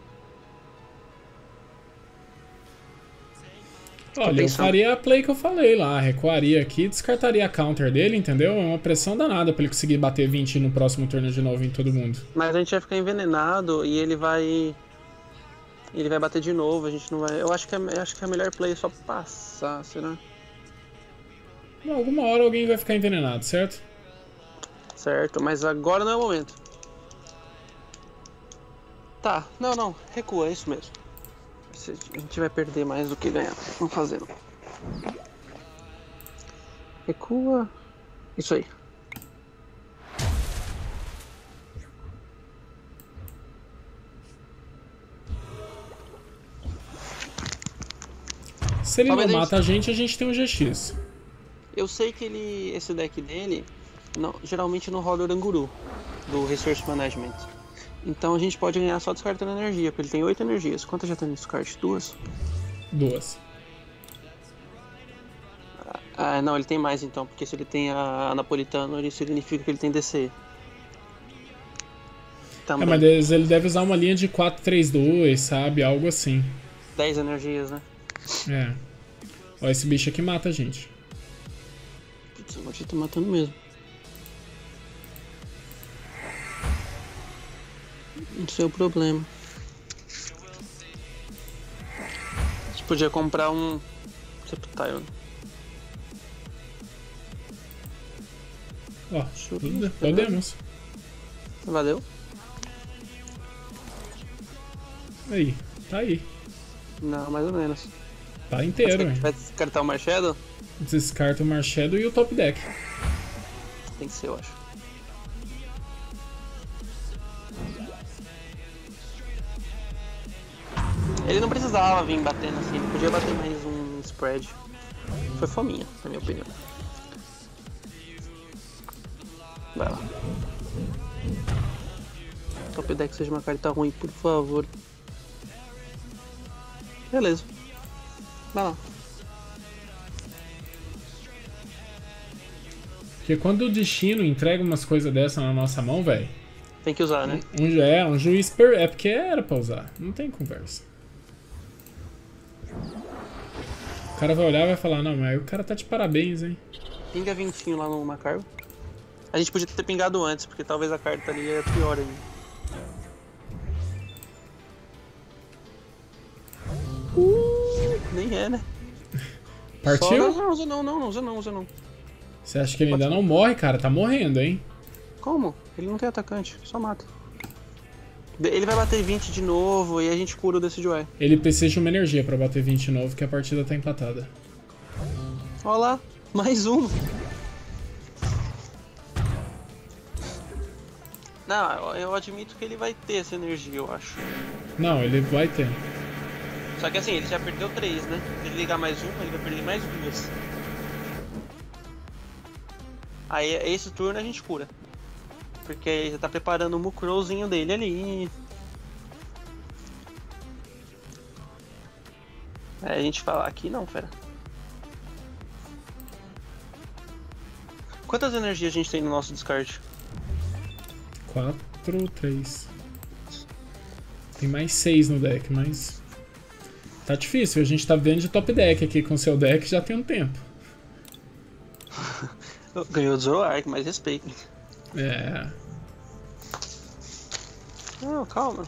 Olha, eu faria a play que eu falei lá, recuaria aqui, descartaria a counter dele, entendeu? É uma pressão danada pra ele conseguir bater 20 no próximo turno de novo em todo mundo. Mas a gente vai ficar envenenado e ele vai. Ele vai bater de novo, a gente não vai. Eu acho que é, eu acho que é a melhor play só passar, será? Bom, Alguma hora alguém vai ficar envenenado, certo? Certo, mas agora não é o momento. Tá, não, não, recua, é isso mesmo. A gente vai perder mais do que ganhar. Vamos fazer. Recua. Isso aí. Se ele Talvez não mata a gente, a gente tem um GX. Eu sei que ele. esse deck dele não, geralmente não roda o Uranguru do Resource Management. Então a gente pode ganhar só descartando energia, porque ele tem 8 energias. Quantas já tem no descarte? Duas? Duas. Ah, não, ele tem mais então, porque se ele tem a, a Napolitano, ele significa que ele tem DC. É, Também. mas ele deve usar uma linha de 4-3-2, sabe? Algo assim. 10 energias, né? É. Ó, esse bicho aqui mata a gente. Putz, eu vou te matando mesmo. Esse é o problema. A gente podia comprar um Septile. Ó, ver. podemos. Valeu? Aí, tá aí. Não, mais ou menos. Tá inteiro, hein? vai descartar o Marshadow? Descarta o Marshadow e o top deck. Tem que ser, eu acho. Precisava vir batendo assim, ele podia bater mais um spread. Foi fominha, na minha opinião. Vai lá. Top deck seja uma carta ruim, por favor. Beleza. Vai lá. Porque quando o destino entrega umas coisas dessa na nossa mão, velho, Tem que usar, né? Um, é, um juiz per... É porque era pra usar. Não tem conversa. O cara vai olhar e vai falar, não, mas o cara tá de parabéns, hein? Pinga vintinho lá no Macargo. A gente podia ter pingado antes, porque talvez a carta ali é pior ainda. Uh, nem é, né? Partiu? Só, não, não, usa não, não, usa não, usa não. Você acha que ele ainda não morre, cara? Tá morrendo, hein? Como? Ele não tem atacante, só mata. Ele vai bater 20 de novo e a gente cura o Decidueye. Ele precisa de uma energia pra bater 20 de novo, que a partida tá empatada. Olha lá, mais um. Não, eu admito que ele vai ter essa energia, eu acho. Não, ele vai ter. Só que assim, ele já perdeu três, né? Se ele ligar mais uma, ele vai perder mais duas. Aí esse turno a gente cura. Porque ele já tá preparando o mucrozinho dele ali. Aí a gente fala, aqui não, fera. Quantas energias a gente tem no nosso descarte? 4, 3. Tem mais 6 no deck, mas. Tá difícil, a gente tá vendo de top deck aqui com seu deck já tem um tempo. Ganhou o Zoroark, mais respeito. É. Não, calma.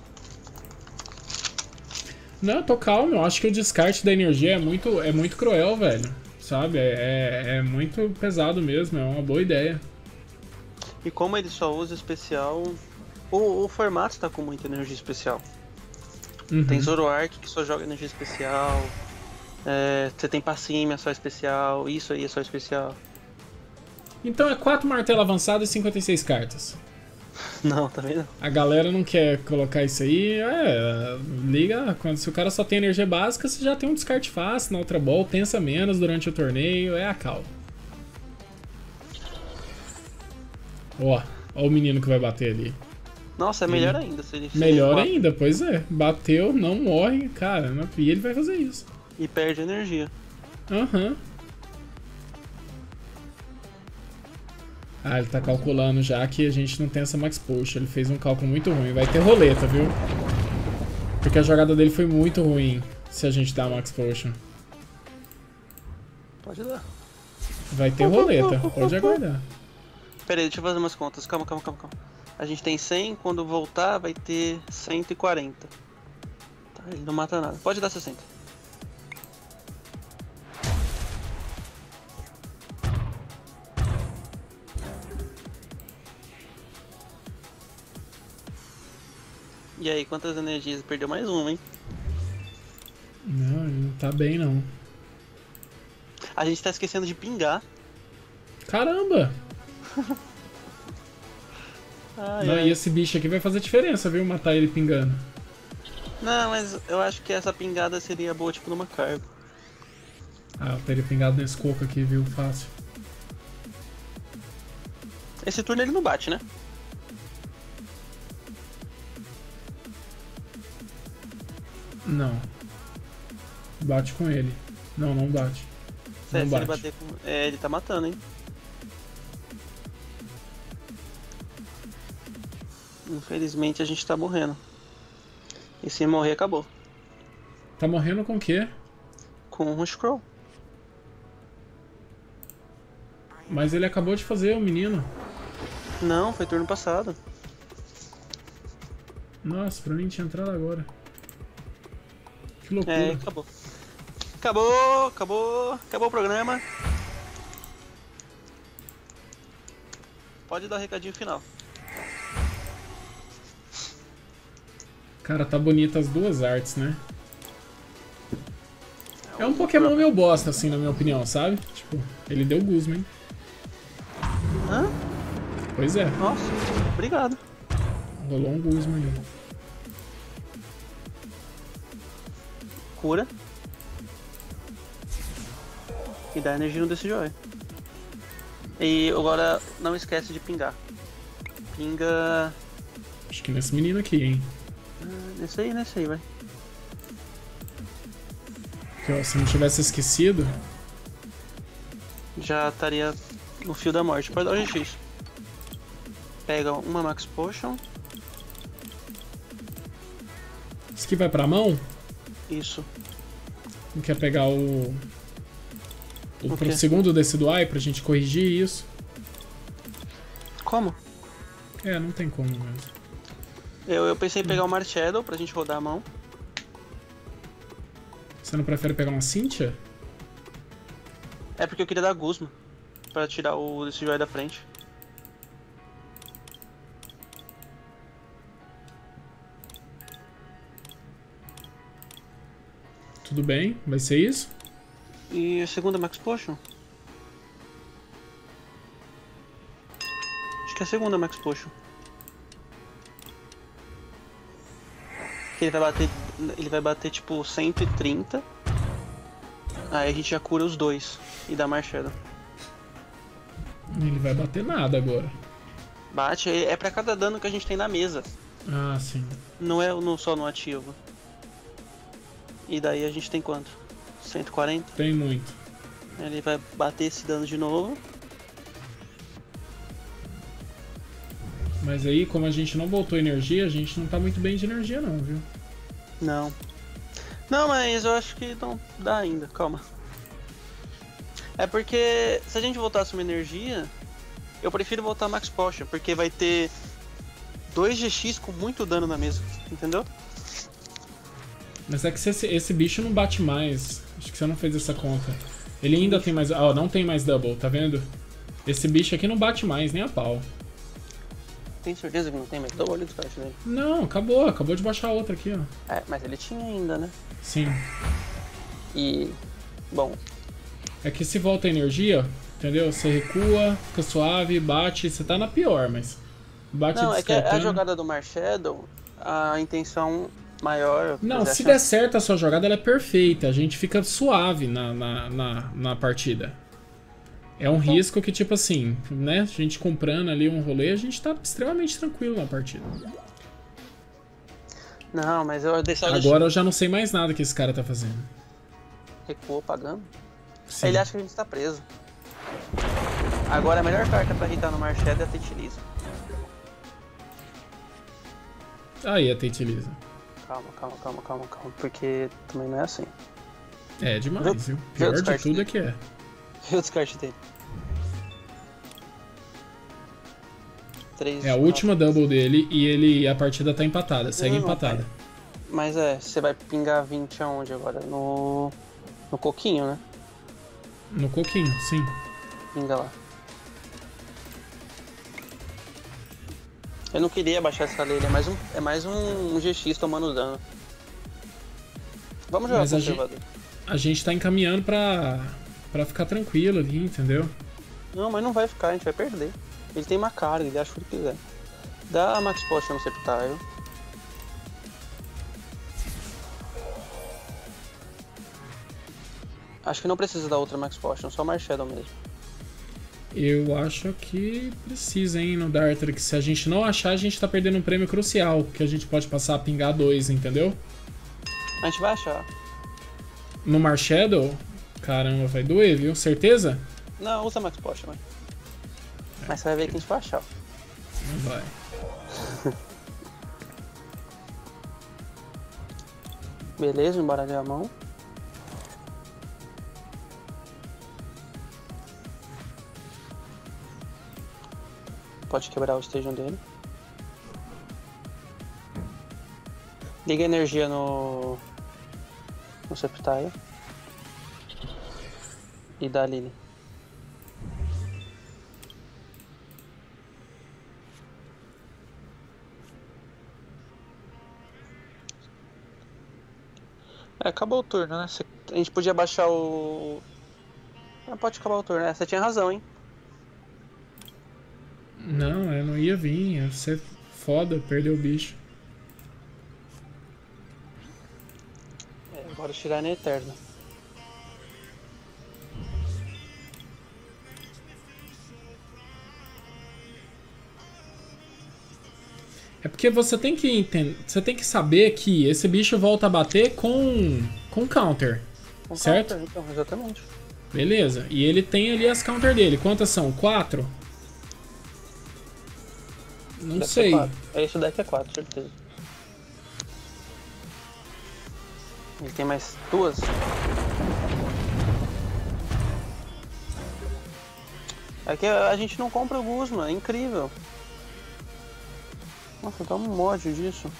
Não, eu tô calmo, eu acho que o descarte da energia é muito, é muito cruel, velho. Sabe? É, é, é muito pesado mesmo, é uma boa ideia. E como ele só usa especial, o, o formato está com muita energia especial. Uhum. Tem Zoroark que só joga energia especial. É, você tem Pacímia só especial. Isso aí é só especial. Então é 4 martelo avançado e 56 cartas. Não, também não. A galera não quer colocar isso aí. É, liga. Quando, se o cara só tem energia básica, você já tem um descarte fácil na outra ball, tensa menos durante o torneio. É a cal. Ó, ó o menino que vai bater ali. Nossa, é melhor ainda se ele Melhor ele ainda, pois é. Bateu, não morre, cara. E ele vai fazer isso. E perde energia. Aham. Ah, ele tá calculando já que a gente não tem essa max push. Ele fez um cálculo muito ruim. Vai ter roleta, viu? Porque a jogada dele foi muito ruim se a gente dar a max potion. Pode dar. Vai ter roleta, pode aguardar. Pera aí, deixa eu fazer umas contas. Calma, calma, calma, calma. A gente tem 100, quando voltar vai ter 140. Tá, ele não mata nada. Pode dar 60. E aí, quantas energias? Perdeu mais uma, hein? Não, ele não tá bem não. A gente tá esquecendo de pingar. Caramba! Ai, Não, e esse bicho aqui vai fazer diferença, viu? Matar ele pingando. Não, mas eu acho que essa pingada seria boa, tipo, numa cargo. Ah, eu teria pingado nesse coco aqui, viu? Fácil. Esse turno ele não bate, né? Não. Bate com ele. Não, não bate. Não se ele bate. bater com. É, ele tá matando, hein? Infelizmente a gente tá morrendo. E se morrer, acabou. Tá morrendo com o quê? Com o Scroll. Mas ele acabou de fazer, o menino. Não, foi turno passado. Nossa, pra mim tinha entrado agora. Que loucura. É, acabou. Acabou, acabou, acabou o programa. Pode dar o recadinho final. Cara, tá bonita as duas artes, né? É um Pokémon meio bosta, assim, na minha opinião, sabe? Tipo, ele deu Guzman, hein? Hã? Pois é, Nossa, obrigado. rolou um Guzman ali. cura. E dá energia no desse joy. E agora não esquece de pingar. Pinga. Acho que nesse menino aqui, hein? Ah, nesse aí, nesse aí, vai. Porque, se não tivesse esquecido. Já estaria no fio da morte. Pode dar o GX. Pega uma Max Potion. Isso aqui vai pra mão? Isso. Não quer pegar o. O segundo desse do AI pra gente corrigir isso? Como? É, não tem como mesmo. Eu, eu pensei em pegar o Marshadow pra gente rodar a mão. Você não prefere pegar uma Cynthia? É porque eu queria dar Guzma. Pra tirar o desse joia da frente. Tudo bem, vai ser isso? E a segunda Max Potion? Acho que é a segunda Max Potion. Ele vai bater. Ele vai bater tipo 130. Aí a gente já cura os dois. E dá Marshadow. Ele vai bater nada agora. Bate, é pra cada dano que a gente tem na mesa. Ah, sim. Não é no, só no ativo. E daí a gente tem quanto? 140? Tem muito. Ele vai bater esse dano de novo. Mas aí, como a gente não voltou energia, a gente não tá muito bem de energia não, viu? Não. Não, mas eu acho que não dá ainda, calma. É porque se a gente voltasse uma energia, eu prefiro voltar Max Potion, porque vai ter 2 GX com muito dano na mesa, entendeu? Mas é que se esse, esse bicho não bate mais. Acho que você não fez essa conta. Ele ainda tem mais. Ó, não tem mais double, tá vendo? Esse bicho aqui não bate mais, nem a pau. Tem certeza que não tem mais? Olhada dos dele. Não, acabou. Acabou de baixar outra aqui, ó. É, mas ele tinha ainda, né? Sim. E. Bom, É que se volta a energia, entendeu? Você recua, fica suave, bate. Você tá na pior, mas. Bate não, é que a, jogada do Marshadow, a intenção maior. Não, se der certo a sua jogada, ela é perfeita. A gente fica suave na, na, na, na partida. É um risco que, tipo assim, né? A gente comprando ali um rolê, a gente tá extremamente tranquilo na partida. Não, mas eu dei só Agora eu já não sei mais nada que esse cara tá fazendo. recuou pagando. Sim. Ele acha que a gente tá preso. Agora a melhor carta pra irritar no Marshadow é a Tetiliza. Aí a Tate Lisa. Calma, calma, calma, calma, calma, porque também não é assim. É demais, Viu? viu? Pior de tudo é dele? que é. O descarte dele. É a última double dele e ele a partida tá empatada, segue não, empatada. Mas é, você vai pingar 20 aonde agora? No. No coquinho, né? No coquinho, sim. Pinga lá. Eu não queria baixar essa lei, é mais um, é mais um, um GX tomando dano. Vamos jogar Mas a gente- conservador. A gente tá encaminhando pra, pra ficar tranquilo ali, entendeu? Não, mas não vai ficar, a gente vai perder. Ele tem uma carga, ele acha o que ele quiser. Dá a Max Potion no Septile. Acho que não precisa da outra Max Potion, só Marshadow mesmo. Eu acho que precisa, hein, no Dartrix. Se a gente não achar, a gente tá perdendo um prêmio crucial, que a gente pode passar a pingar dois, entendeu? A gente vai achar. No Marshadow, caramba, vai doer, viu? Certeza? Não, usa Max Potion, vai. Mas você vai ver que a gente vai achar. Não vai. Beleza, embaralhei a mão. Pode quebrar o station dele. Liga energia no. no Septile. E dá a Lily. É, acabou o turno, né? A gente podia baixar o. Ah, pode acabar o turno, né? Você tinha razão, hein? Não, eu não ia vir. Ia ser foda perder o bicho. É, agora o Shirane é eterno. É porque você tem que entender. Você tem que saber que esse bicho volta a bater com. com counter. Com Certo. counter, Então, exatamente. Beleza. E ele tem ali as counter dele. Quantas são? Quatro? Não Deve sei. É, Esse deck é 4, certeza. Ele tem mais duas? É que a gente não compra o Guzman, é incrível. Nossa, dá um mod disso.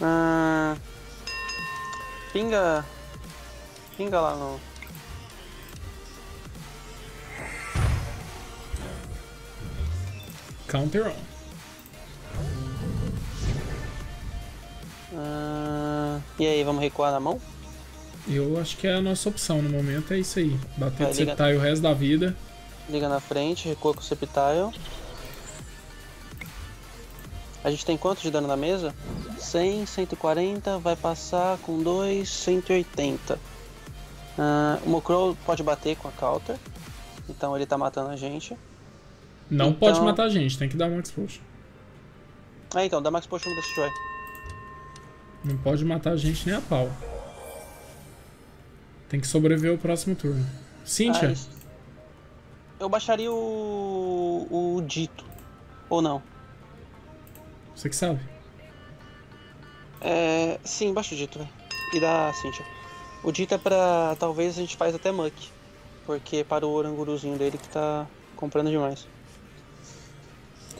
Ah, pinga. Pinga lá no. Counter on. Ah, e aí, vamos recuar na mão? Eu acho que é a nossa opção no momento, é isso aí. Bater Vai, de liga. Septile o resto da vida. Liga na frente, recua com o Septile. A gente tem quanto de dano na mesa? 100, 140, vai passar com 2, 180. Ah, o Mokro pode bater com a counter, então ele tá matando a gente. Não Então- pode matar a gente, tem que dar Max Potion. Ah, então, dá Max Potion no Destroy. Não pode matar a gente nem a pau. Tem que sobreviver o próximo turno. Cynthia, Ah. Eu baixaria o. o Dito. Ou não? você que sabe. É. Sim, baixa o Dito, velho. E dá Cintia. O Dito é pra. Talvez a gente faz até Muck. Porque para o oranguruzinho dele que tá comprando demais.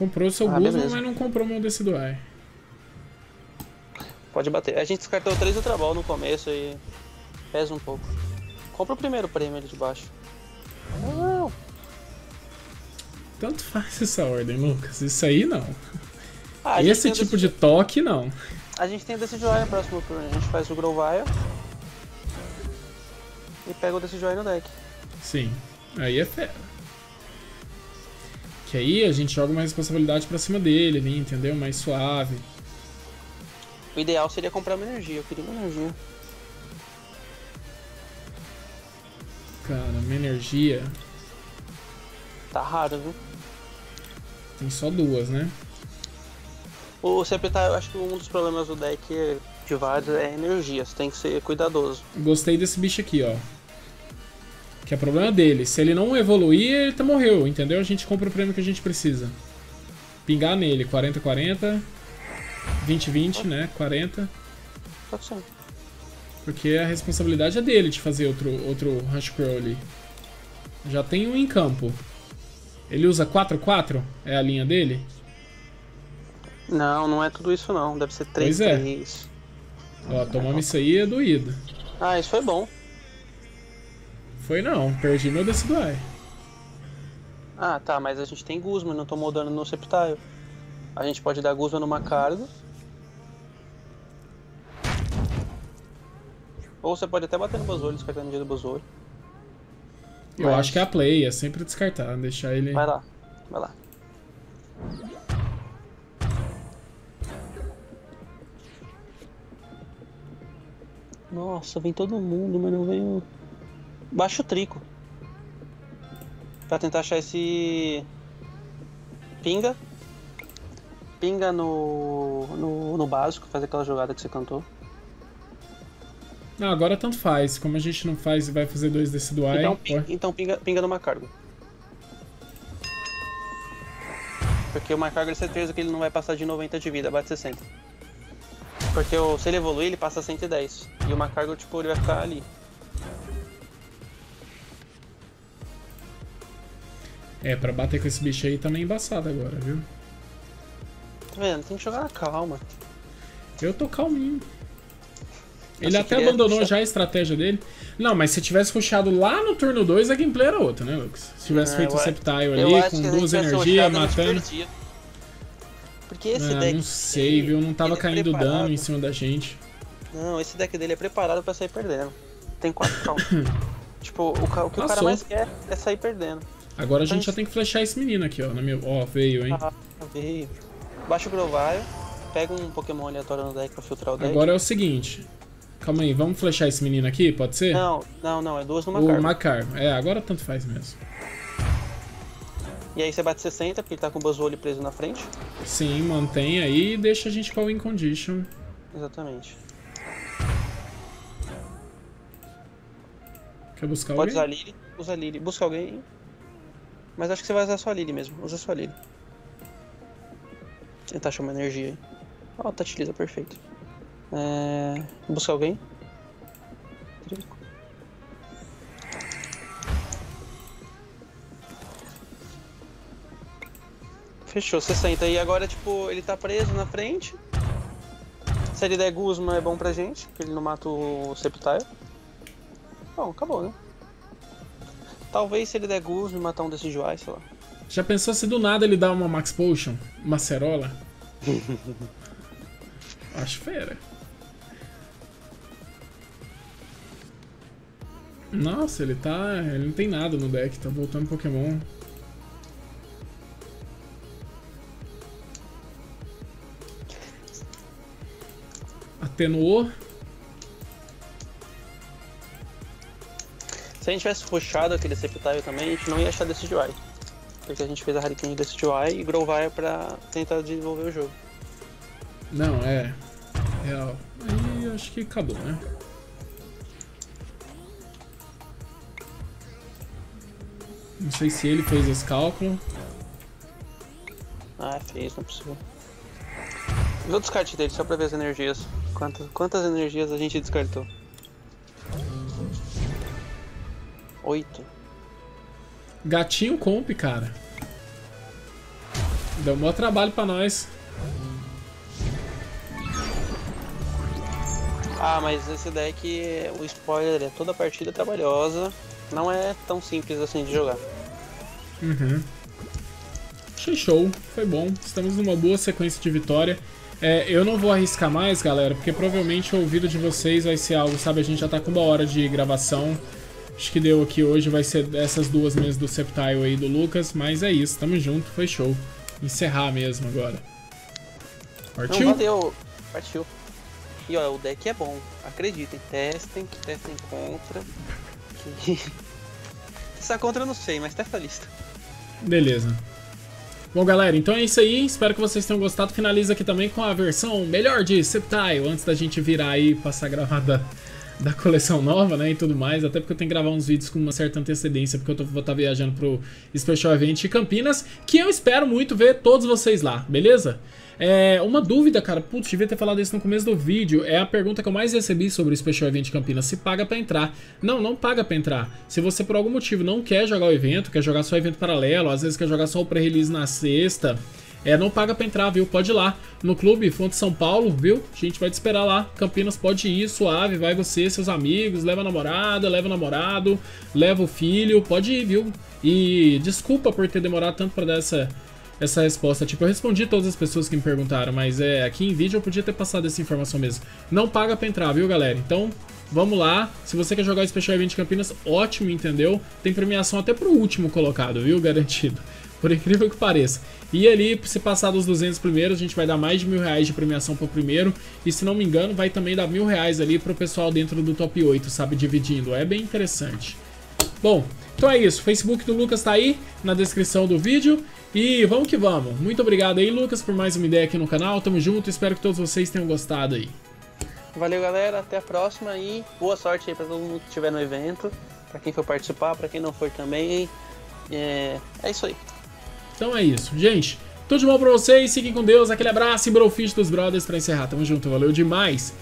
Comprou o seu Ah, Guzman, mas não comprou meu Decidueye. Pode bater. A gente descartou três Ultra Ball no começo e. pesa um pouco. Compra o primeiro prêmio ali de baixo. Não, Tanto faz essa ordem, Lucas. Isso aí não. Ah, Esse tipo de toque, não. A gente tem o Decidueye no próximo turno. A gente faz o Grovile. E pega o Decidueye no deck. Sim. Aí é fera. Que aí a gente joga uma responsabilidade pra cima dele ali, entendeu? Mais suave. O ideal seria comprar uma energia. Eu queria uma energia. Cara, uma energia. Tá raro, viu? Tem só duas, né? O Septar, eu acho que um dos problemas do deck de vários é energia. Você tem que ser cuidadoso. Gostei desse bicho aqui, ó. Que é problema dele. Se ele não evoluir, ele tá morreu, entendeu? A gente compra o prêmio que a gente precisa. Pingar nele, 40-40. 20-20, né? 40. Pode ser. Porque a responsabilidade é dele de fazer outro, outro Rush Crow ali. Já tem um em campo. Ele usa 4-4? É a linha dele? Não, não é tudo isso não. Deve ser 3, Pois é. 3. Ó, tomamos isso aí é doído. Ah, isso foi bom. Foi não, perdi meu Decidueye. Ah, tá, mas a gente tem Guzman, não tomou dano no Septile. A gente pode dar Guzman numa carga. Ou você pode até bater no Buzzole, descartando o dia do Buzzole. Eu Mas- acho que é a play, é sempre descartar, deixar ele... Vai lá, vai lá. Nossa, vem todo mundo, mas não vem o. Baixa o trico. Pra tentar achar esse. Pinga. Pinga no. no, no básico, fazer aquela jogada que você cantou. Não, agora tanto faz. Como a gente não faz e vai fazer dois Decidueye... Então, então pinga, pinga numa carga. Porque uma carga de certeza que ele não vai passar de 90 de vida, bate 60. Porque o, se ele evoluir, ele passa 110. E uma carga, tipo, ele vai ficar ali. É, pra bater com esse bicho aí também é embaçado agora, viu? Tá vendo? Tem que jogar na calma. Eu tô calminho. Ele até abandonou puxar- já a estratégia dele. Não, mas se tivesse puxado lá no turno 2, a gameplay era outra, né, Lucas? Se tivesse É, feito o Septile Eu ali, com duas energias, matando. Porque esse Ah, deck. não sei, viu? Não tava ele é caindo preparado. dano em cima da gente. Não, esse deck dele é preparado pra sair perdendo. Tem 4 count. tipo, o, o que o cara Passou. mais quer é sair perdendo. Agora a gente já tem que flechar esse menino aqui, ó. Na minha... Ó, veio, hein? Ah, veio. Baixa o Grovile, pega um Pokémon aleatório no deck pra filtrar o deck. Agora é o seguinte. Calma aí, vamos flechar esse menino aqui, pode ser? Não, não, não, é duas numa o carga. Macar. É, agora tanto faz mesmo. E aí você bate 60, porque ele tá com o Buzzwole preso na frente. Sim, mantém aí e deixa a gente com a win condition. Exatamente. Quer buscar Pode alguém? usar Lily, usa Lily. Busca alguém. Mas acho que você vai usar só a Lily mesmo. Usa só a Lily. Tentar achar uma energia aí. Ó, Tatiliza, perfeito. É... Buscar alguém. Fechou, 60. E agora, tipo, ele tá preso na frente. Se ele der Guzma é bom pra gente, que ele não mata o Septile. Bom, acabou, né? Talvez se ele der Guzma e matar um desses Joais, sei lá. Já pensou se do nada ele dá uma Max Potion? Uma cerola? Acho fera. Nossa, ele tá. Ele não tem nada no deck, tá voltando Pokémon. Atenuou. A gente tivesse puxado aquele Septile também, a gente não ia achar desse UI. Porque a gente fez a Hurricane desse UI e Grovire pra tentar desenvolver o jogo. Não, é. Real. Aí acho que acabou, né? Não sei se ele fez esse cálculo. Ah, fez, não é possível. Vê o descarte dele só pra ver as energias. Quantas, quantas energias a gente descartou? Oito. Gatinho comp, cara. Deu um maior trabalho pra nós. Ah, mas esse deck, o spoiler é toda partida trabalhosa. Não é tão simples assim de jogar. Uhum. Achei show, foi bom. Estamos numa boa sequência de vitória. É, eu não vou arriscar mais, galera, porque provavelmente o ouvido de vocês vai ser algo, sabe? A gente já tá com uma hora de gravação. Acho que deu aqui hoje, vai ser essas duas mesas do Septile aí do Lucas. Mas é isso, tamo junto, foi show. Encerrar mesmo agora. Partiu? Não, valeu. Partiu. E ó, o deck é bom. Acreditem, testem, testem contra. Que... Essa contra eu não sei, mas testa a lista. Beleza. Bom, galera, então é isso aí. Espero que vocês tenham gostado. Finaliza aqui também com a versão melhor de Septile, antes da gente virar aí e passar a gravada da coleção nova, né, e tudo mais, até porque eu tenho que gravar uns vídeos com uma certa antecedência, porque eu tô, vou estar tá viajando pro Special Event Campinas, que eu espero muito ver todos vocês lá, beleza? É, uma dúvida, cara, putz, devia ter falado isso no começo do vídeo, é a pergunta que eu mais recebi sobre o Special Event Campinas, se paga pra entrar. Não, não paga pra entrar. Se você por algum motivo não quer jogar o evento, quer jogar só evento paralelo, às vezes quer jogar só o pré-release na sexta, é, não paga pra entrar, viu? Pode ir lá no clube Fonte São Paulo, viu? A gente vai te esperar lá. Campinas pode ir, suave, vai você, seus amigos, leva a namorada, leva o namorado, leva o filho, pode ir, viu? E desculpa por ter demorado tanto pra dar essa, essa resposta. Tipo, eu respondi todas as pessoas que me perguntaram, mas é aqui em vídeo eu podia ter passado essa informação mesmo. Não paga pra entrar, viu, galera? Então, vamos lá. Se você quer jogar o Special Event Campinas, ótimo, entendeu? Tem premiação até pro último colocado, viu? Garantido. Por incrível que pareça. E ali, se passar dos 200 primeiros, a gente vai dar mais de mil reais de premiação pro primeiro. E se não me engano, vai também dar mil reais ali pro pessoal dentro do top 8, sabe? Dividindo. É bem interessante. Bom, então é isso. O Facebook do Lucas tá aí na descrição do vídeo. E vamos que vamos. Muito obrigado aí, Lucas, por mais uma ideia aqui no canal. Tamo junto. Espero que todos vocês tenham gostado aí. Valeu, galera. Até a próxima e boa sorte aí pra todo mundo que estiver no evento. Pra quem for participar, pra quem não for também. É, é isso aí. Então é isso. Gente, tudo de bom pra vocês, fiquem com Deus, aquele abraço e brofish dos brothers pra encerrar. Tamo junto, valeu demais.